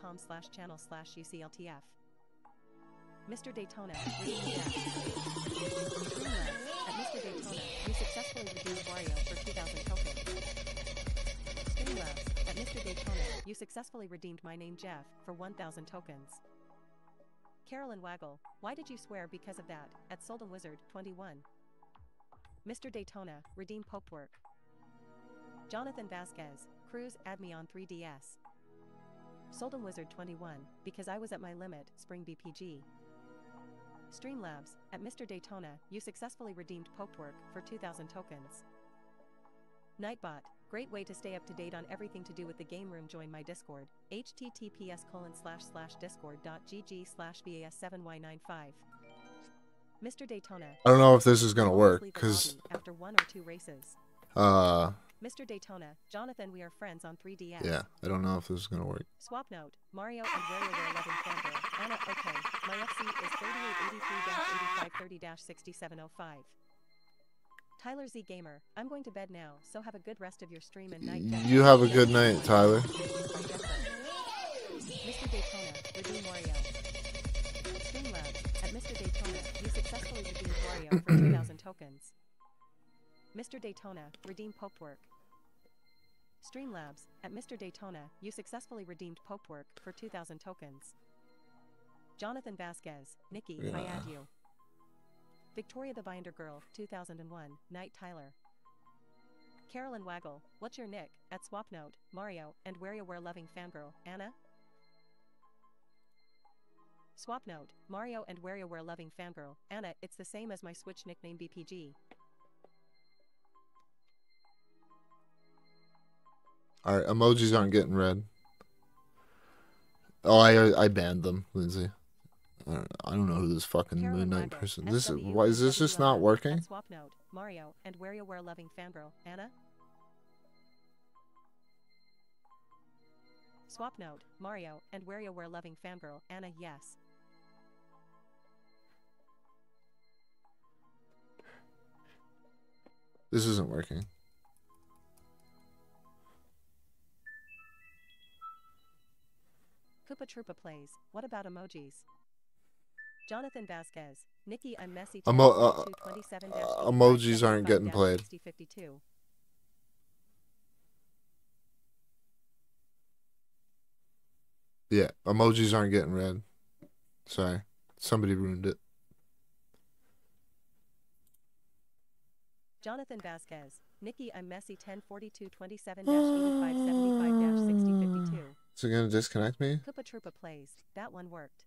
B: www.youtube.com slash channel slash UCLTF. Mr. Daytona, at Mr. Daytona, you successfully redeemed Wario for 2,000 tokens. Streamlabs, at Mr. Daytona, you successfully redeemed my name Jeff for 1,000 tokens. Carolyn Waggle, why did you swear because of that? At Solden Wizard 21. Mr. Daytona, redeem Poketwerk. Jonathan Vasquez, Cruz, add me on 3DS. Solden Wizard 21, because I was at my limit, Spring BPG. Streamlabs, at Mr. Daytona, you successfully redeemed Poketwerk for 2,000 tokens. Nightbot, great way to stay up to date on everything to do with the game room. Join my Discord, https colon slash slash discord.gg slash VAS7Y95. Mr. Daytona.
A: I don't know if this is gonna work because
B: after one or two races.
A: uh
B: Mr. Daytona, Jonathan, we are friends on 3DS.
A: yeah, I don't know if this is gonna work.
B: Swap note, Mario and WarioWare 11 fanboy. Anna, okay. My FC is 3883-8530-6705. Tyler Z Gamer, I'm going to bed now, so have a good rest of your stream and night.
A: You have a good night, Tyler.
B: Mr. Daytona, redeem Wario. Streamlabs, at Mr. Daytona, you successfully redeemed Wario for 2,000 tokens. Mr. Daytona, redeem Poketwerk. Streamlabs, at Mr. Daytona, you successfully redeemed Poketwerk for 2,000 tokens. Jonathan Vasquez, Nikki, I add you. Victoria the Binder Girl, 2001, Knight Tyler. Carolyn Waggle, what's your nick? At Swapnote, Mario, and WarioWare loving fangirl, Anna? Swapnote, Mario and WarioWare loving fangirl, Anna, it's the same as my Switch nickname BPG.
A: All right, emojis aren't getting read. Oh, I I banned them, Lindsay. I don't, I don't know who this fucking
B: Carolyn
A: Moon Knight person. This is
B: SW,
A: why is this just not working?
B: Swap note, Mario, and WarioWare loving fangirl, Anna? Swap note, Mario, and WarioWare loving fangirl, Anna, yes.
A: This isn't working.
B: Koopa Troopa plays. What about emojis? Jonathan Vasquez, Nikki, I'm messy.
A: Emo-
B: 10,
A: uh,
B: 27
A: uh, emojis aren't getting played.
B: 6052.
A: Yeah, emojis aren't getting read. Sorry, somebody ruined it.
B: Jonathan Vasquez, Nikki, I'm messy. 1042 27 85 75 6052.
A: Is it gonna disconnect me?
B: Koopa Troopa plays. That one worked.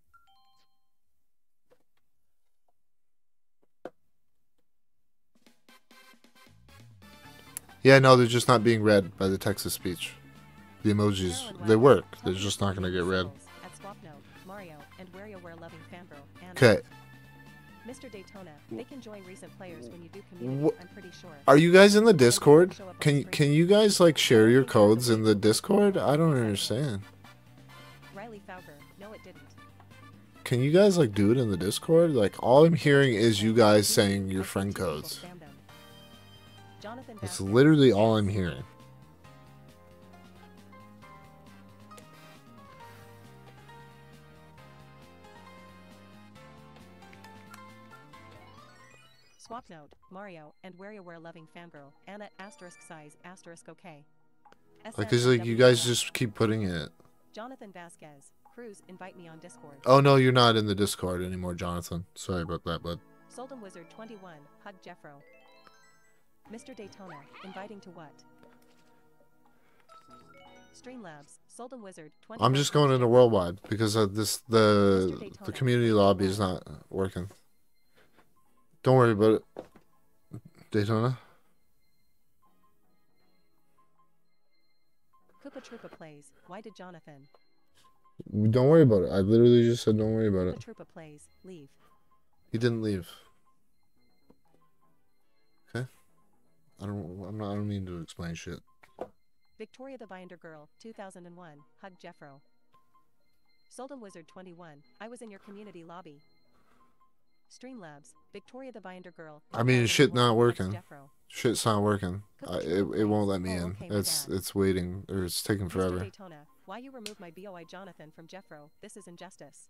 A: Yeah, no, they're just not being read by the text to speech. The emojis, they work. They're just not gonna get read.
B: Singles At Swapnote, Mario, and WarioWare loving fangirl, Anna.
A: Okay,
B: Mr. Daytona, they can join recent players when you do community, I'm pretty sure.
A: are you guys in the Discord? Can can you guys like share your codes in the Discord? I don't understand.
B: Riley Fauger, no it didn't.
A: Can you guys like do it in the Discord? Like all I'm hearing is you guys saying your friend codes. That's literally all I'm hearing.
B: Mario, and WarioWare loving fangirl, Anna asterisk size asterisk okay.
A: Like it's like you guys just keep putting it.
B: Jonathan Vasquez, Cruz, invite me on Discord.
A: Oh no, you're not in the Discord anymore, Jonathan. Sorry about that, bud.
B: Solden Wizard 21, Hug Jeffro. Mr. Daytona, inviting to what? Streamlabs, Solden Wizard 21.
A: I'm just going into worldwide because this the the community lobby is not working. Don't worry about it, Daytona.
B: Koopa Troopa plays. Why did Jonathan?
A: Don't worry about it. I literally just said don't worry about
B: Koopa
A: it.
B: Troopa plays. Leave.
A: He didn't leave. Okay. I don't. I'm not. I don't mean to explain shit.
B: Victoria the Binder Girl, 2001, Hug Jeffro. Solden Wizard 21, I was in your community lobby. Streamlabs, Victoria the Binder Girl.
A: I mean, shit not working. Shit's not working. I, it, it won't let me in. It's it's waiting or it's taking forever.
B: Daytona, why you remove my BOI Jonathan from Jeffro? This is injustice.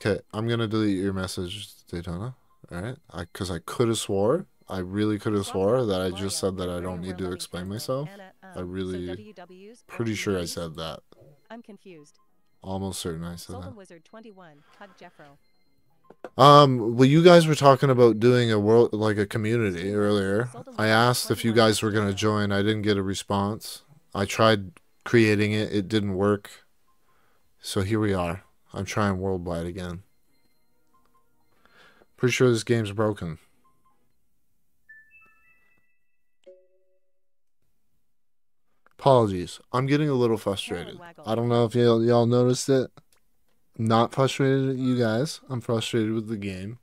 A: Okay, I'm gonna delete your message, Daytona. All right, I because I could have swore, I really could have swore that I just said that I don't need to explain myself. I um, really- Pretty sure I said that.
B: I'm confused.
A: Almost certain I said that.
B: Wizard 21, Hug Jeffro.
A: Um, well, you guys were talking about doing a world like a community earlier. I asked if you guys were gonna join. I didn't get a response. I tried creating it. It didn't work. So here we are. I'm trying worldwide again. Pretty sure this game's broken. Apologies. I'm getting a little frustrated. I don't know if y'all noticed it. Not frustrated at you guys. I'm frustrated with the game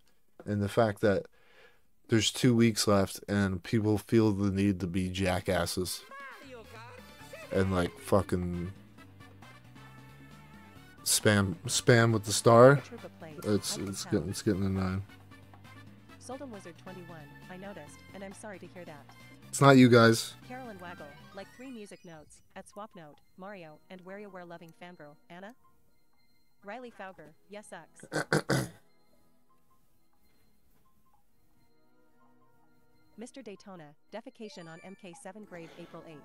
A: and the fact that there's two weeks left and people feel the need to be jackasses and like fucking spam spam with the star. It's it's getting it's getting annoying.
B: Solden Wizard 21, I noticed, and I'm sorry to hear that.
A: It's not you guys.
B: Carolyn Waggle, like three music notes, at Swap Note, Mario, and WarioWare loving fangirl, Anna? Riley Fauger, yes X. Mr. Daytona, defecation on MK7 grave April 8th.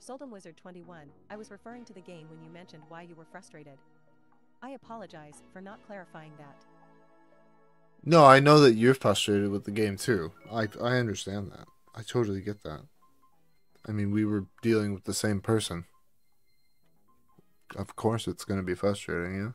B: Soldem Wizard 21, I was referring to the game when you mentioned why you were frustrated. I apologize for not clarifying that.
A: No, I know that you're frustrated with the game too. I I understand that. I totally get that. I mean, we were dealing with the same person. Of course, it's going to be frustrating, yeah.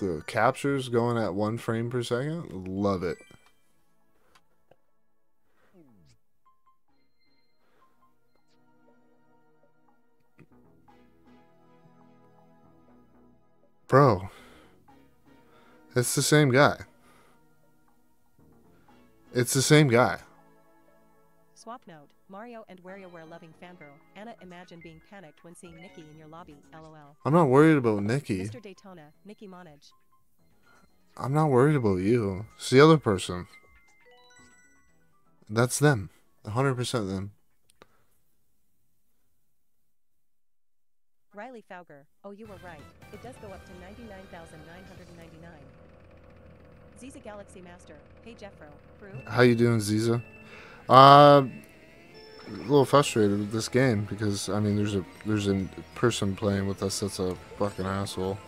A: The captures going at one frame per second. Love it. Bro, it's the same guy. It's the same guy.
B: Swap note, Mario and WarioWare loving fangirl, Anna imagine being panicked when seeing Nikki in your lobby, lol.
A: I'm not worried about Nikki.
B: Mr. Daytona, Nikki Monage.
A: I'm not worried about you. It's the other person. That's them. 100% them.
B: Riley Fauger, oh you were right, it does go up to 99,999. Ziza Galaxy Master, hey Jeffro,
A: How you doing, Ziza? Uh, a little frustrated with this game because I mean, there's a there's a person playing with us that's a fucking asshole.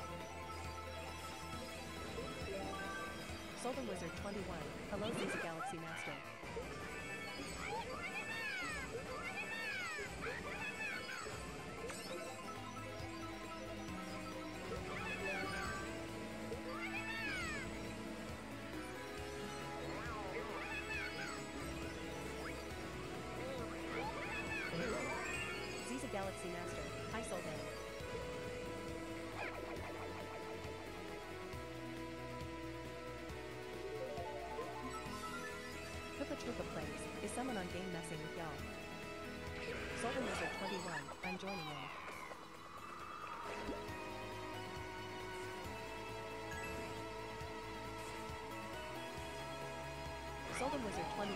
B: Solden Wizard 21,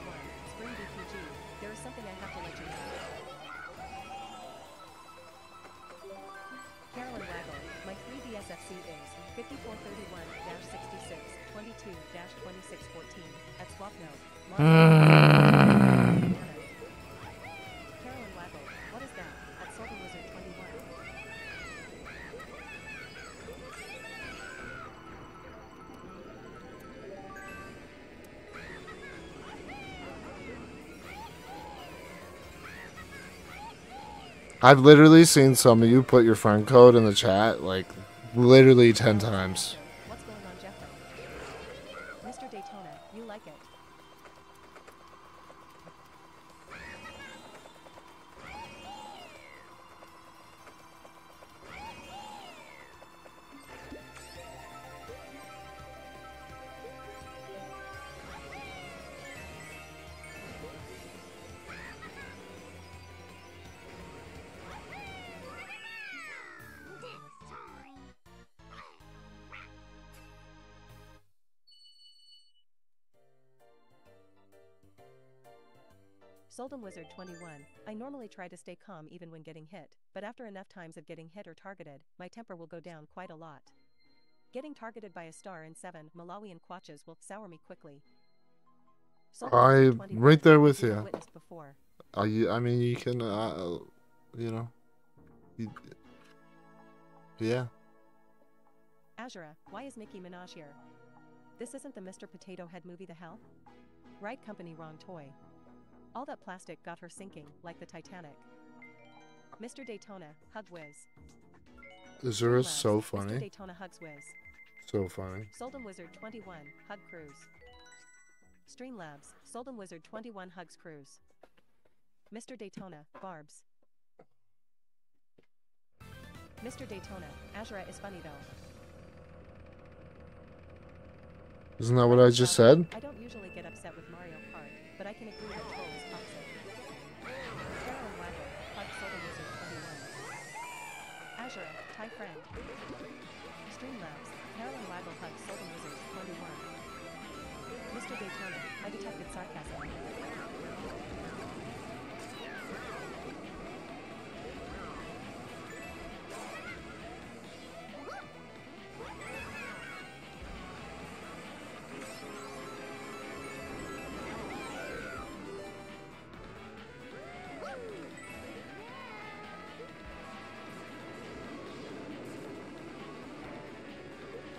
B: Spring there is something I have to let you know. Carolyn Waggle, my 3DSFC is 5431-66 22-2614 at swap
A: I've literally seen some of you put your friend code in the chat like literally 10 times.
B: Wizard 21. I normally try to stay calm even when getting hit, but after enough times of getting hit or targeted, my temper will go down quite a lot. Getting targeted by a star in 7 Malawian quatches will sour me quickly. Soldem
A: I
B: Wizard 21.
A: right there with you. I, I mean, you can, uh, you know, you, yeah.
B: Azura, why is Nicki Minaj here? This isn't the Mr. Potato Head movie The Hell? Right company, wrong toy. All that plastic got her sinking, like the Titanic. Mr. Daytona, hug.
A: Azura is so
B: Mr.
A: funny,
B: Daytona hugs whiz.
A: so funny.
B: Soldem Wizard 21, hug cruise. Streamlabs, Soldem Wizard 21 hugs cruise. Mr. Daytona, barbs. Mr. Daytona, Azura is funny though.
A: Isn't that what I just said?
B: I don't usually get upset with Mario Kart, but I can agree Hug Soda Wizard 21. Azure, Thai friend. Streamlabs, Hug Soda Wizard 21. Mr. Daytona, I detected sarcasm.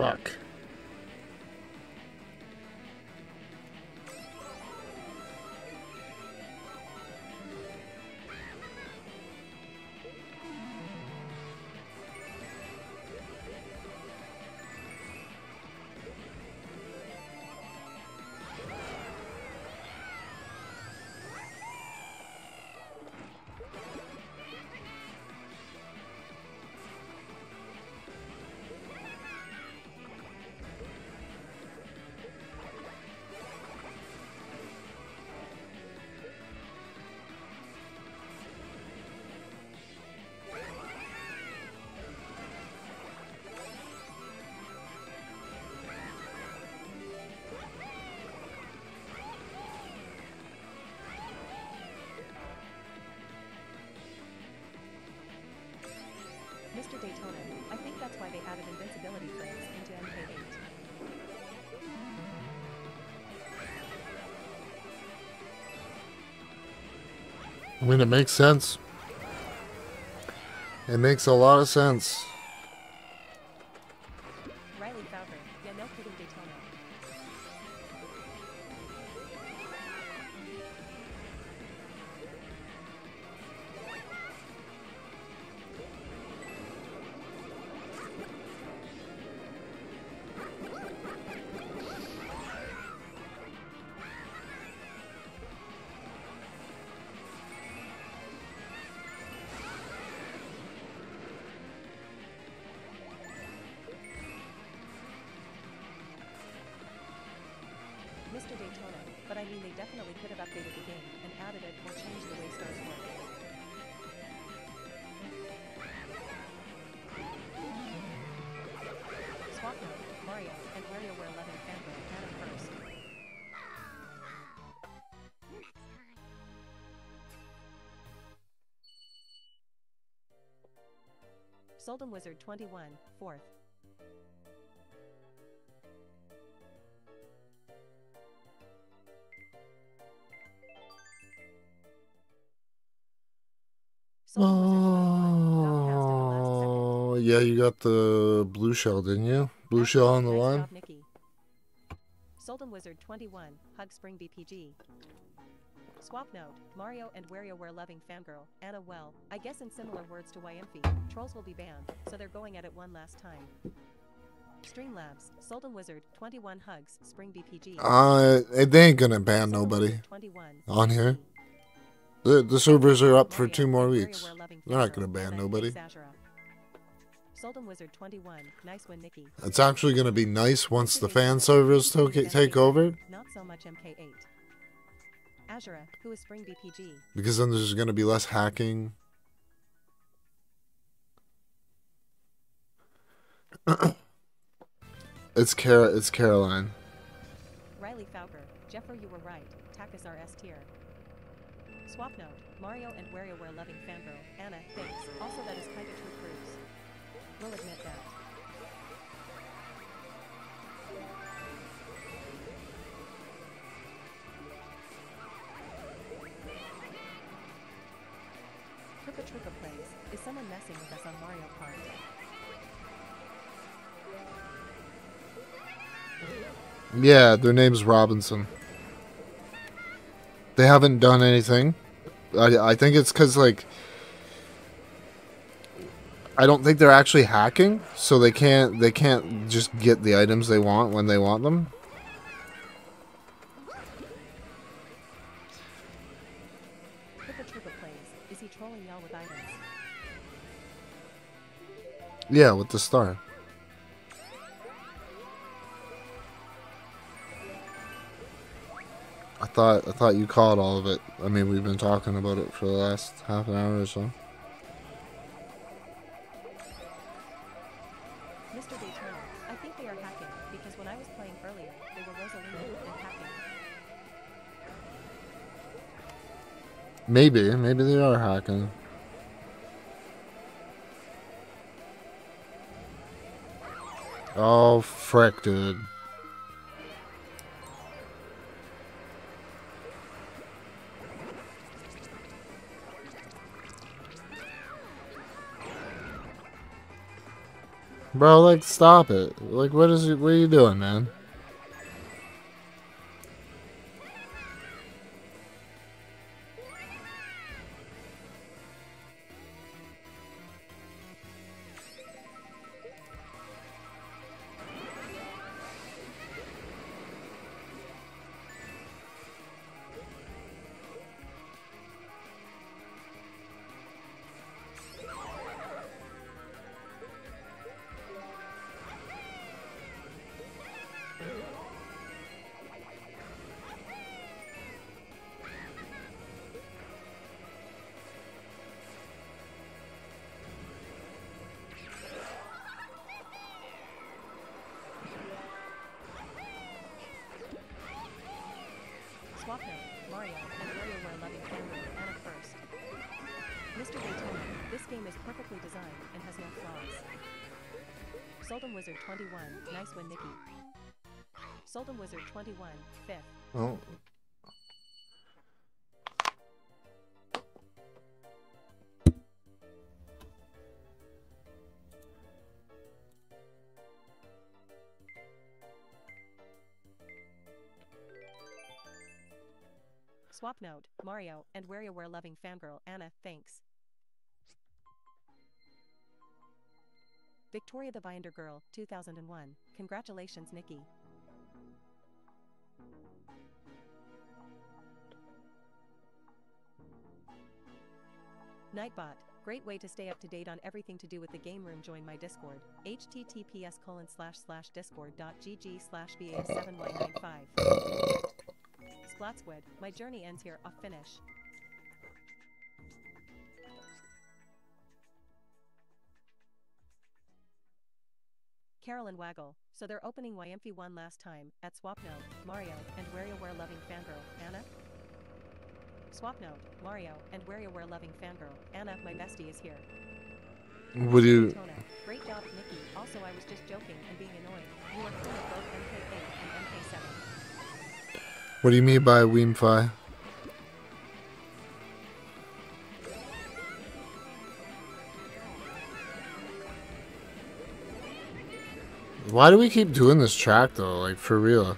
A: Fuck.
B: I
A: mean, it makes sense. It makes a lot of sense.
B: Soldem Wizard 21, got past it at the last second.
A: Oh, yeah, you got the blue shell, didn't you? Blue shell on the line.
B: Job, Wizard 21, Hug Spring BPG. Swap note, Mario and WarioWare loving fangirl, Anna well, I guess in similar words to Wiimmfi, trolls will be banned, so they're going at it one last time. Streamlabs, Soldem Wizard, 21 hugs, Spring BPG.
A: Uh, they ain't gonna ban nobody
B: 21,
A: on here. The the servers are up for two more weeks. They're not gonna ban nobody.
B: Wizard 21, nice one, Nikki.
A: It's actually gonna be nice once the fan servers take take over,
B: Not so much MK8. Azura, who is Spring BPG.
A: because then there's gonna be less hacking. it's Cara. It's Caroline.
B: Riley Fowler, Jeffrey, you were right. Takis are S tier. Swap note, Mario and WarioWare loving fangirl, Anna, thanks. Also that is kinda true cruise. We'll admit that. Is someone messing with us on Mario Kart?
A: Yeah, their name's Robinson. They haven't done anything. I I think it's because like I don't think they're actually hacking, so they can't they can't just get the items they want when they want them.
B: Trippa Trippa plays. Is he trolling y'all with items?
A: Yeah, with the star. I thought I thought you caught all of it. I mean, we've been talking about it for the last half an hour or so. Maybe, maybe they are hacking. Oh, frick, dude. Bro, like, stop it. Like, what is it? What are you doing, man?
B: Soldum 21, fifth.
A: Oh.
B: Swap note, Mario and WarioWare loving fangirl, Anna, thanks. Victoria the Binder Girl, 2001. Congratulations, Nikki. Nightbot, great way to stay up to date on everything to do with the game room. Join my Discord. https colon slash slash discord.gg slash va7y95. Splat Squid, my journey ends here. Off finish. Carolyn Waggle, so they're opening YMP 1 last time, at Swapnote, Mario, and WarioWare loving fangirl, Anna? Swapnote, Mario, and WarioWare loving fangirl, Anna, my bestie is here.
A: Would you?
B: Great job, Nikki. Also, I was just joking and being annoying. You are both MK8 and MK7.
A: What do you mean by Wiimmfi? Why do we keep doing this track though? Like for real?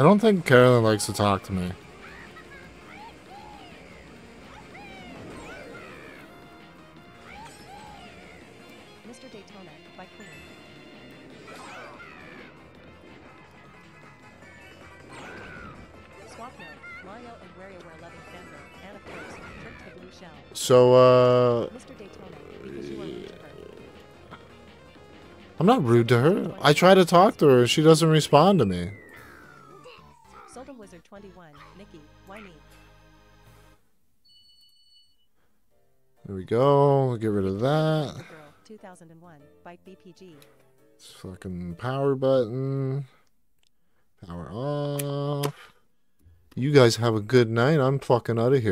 A: I don't think Carolyn likes to talk to me.
B: Mr. Daytona by Queen. Swap note. Mario and WarioWare loving family. And of Trick to blue shell.
A: So, uh,
B: Mr. Daytona, because you are rude to her.
A: I'm not rude to her. I try to talk to her. She doesn't respond to me. Get rid of that.
B: The 2001 by BPG.
A: Fucking power button. Power off. You guys have a good night. I'm fucking out of here.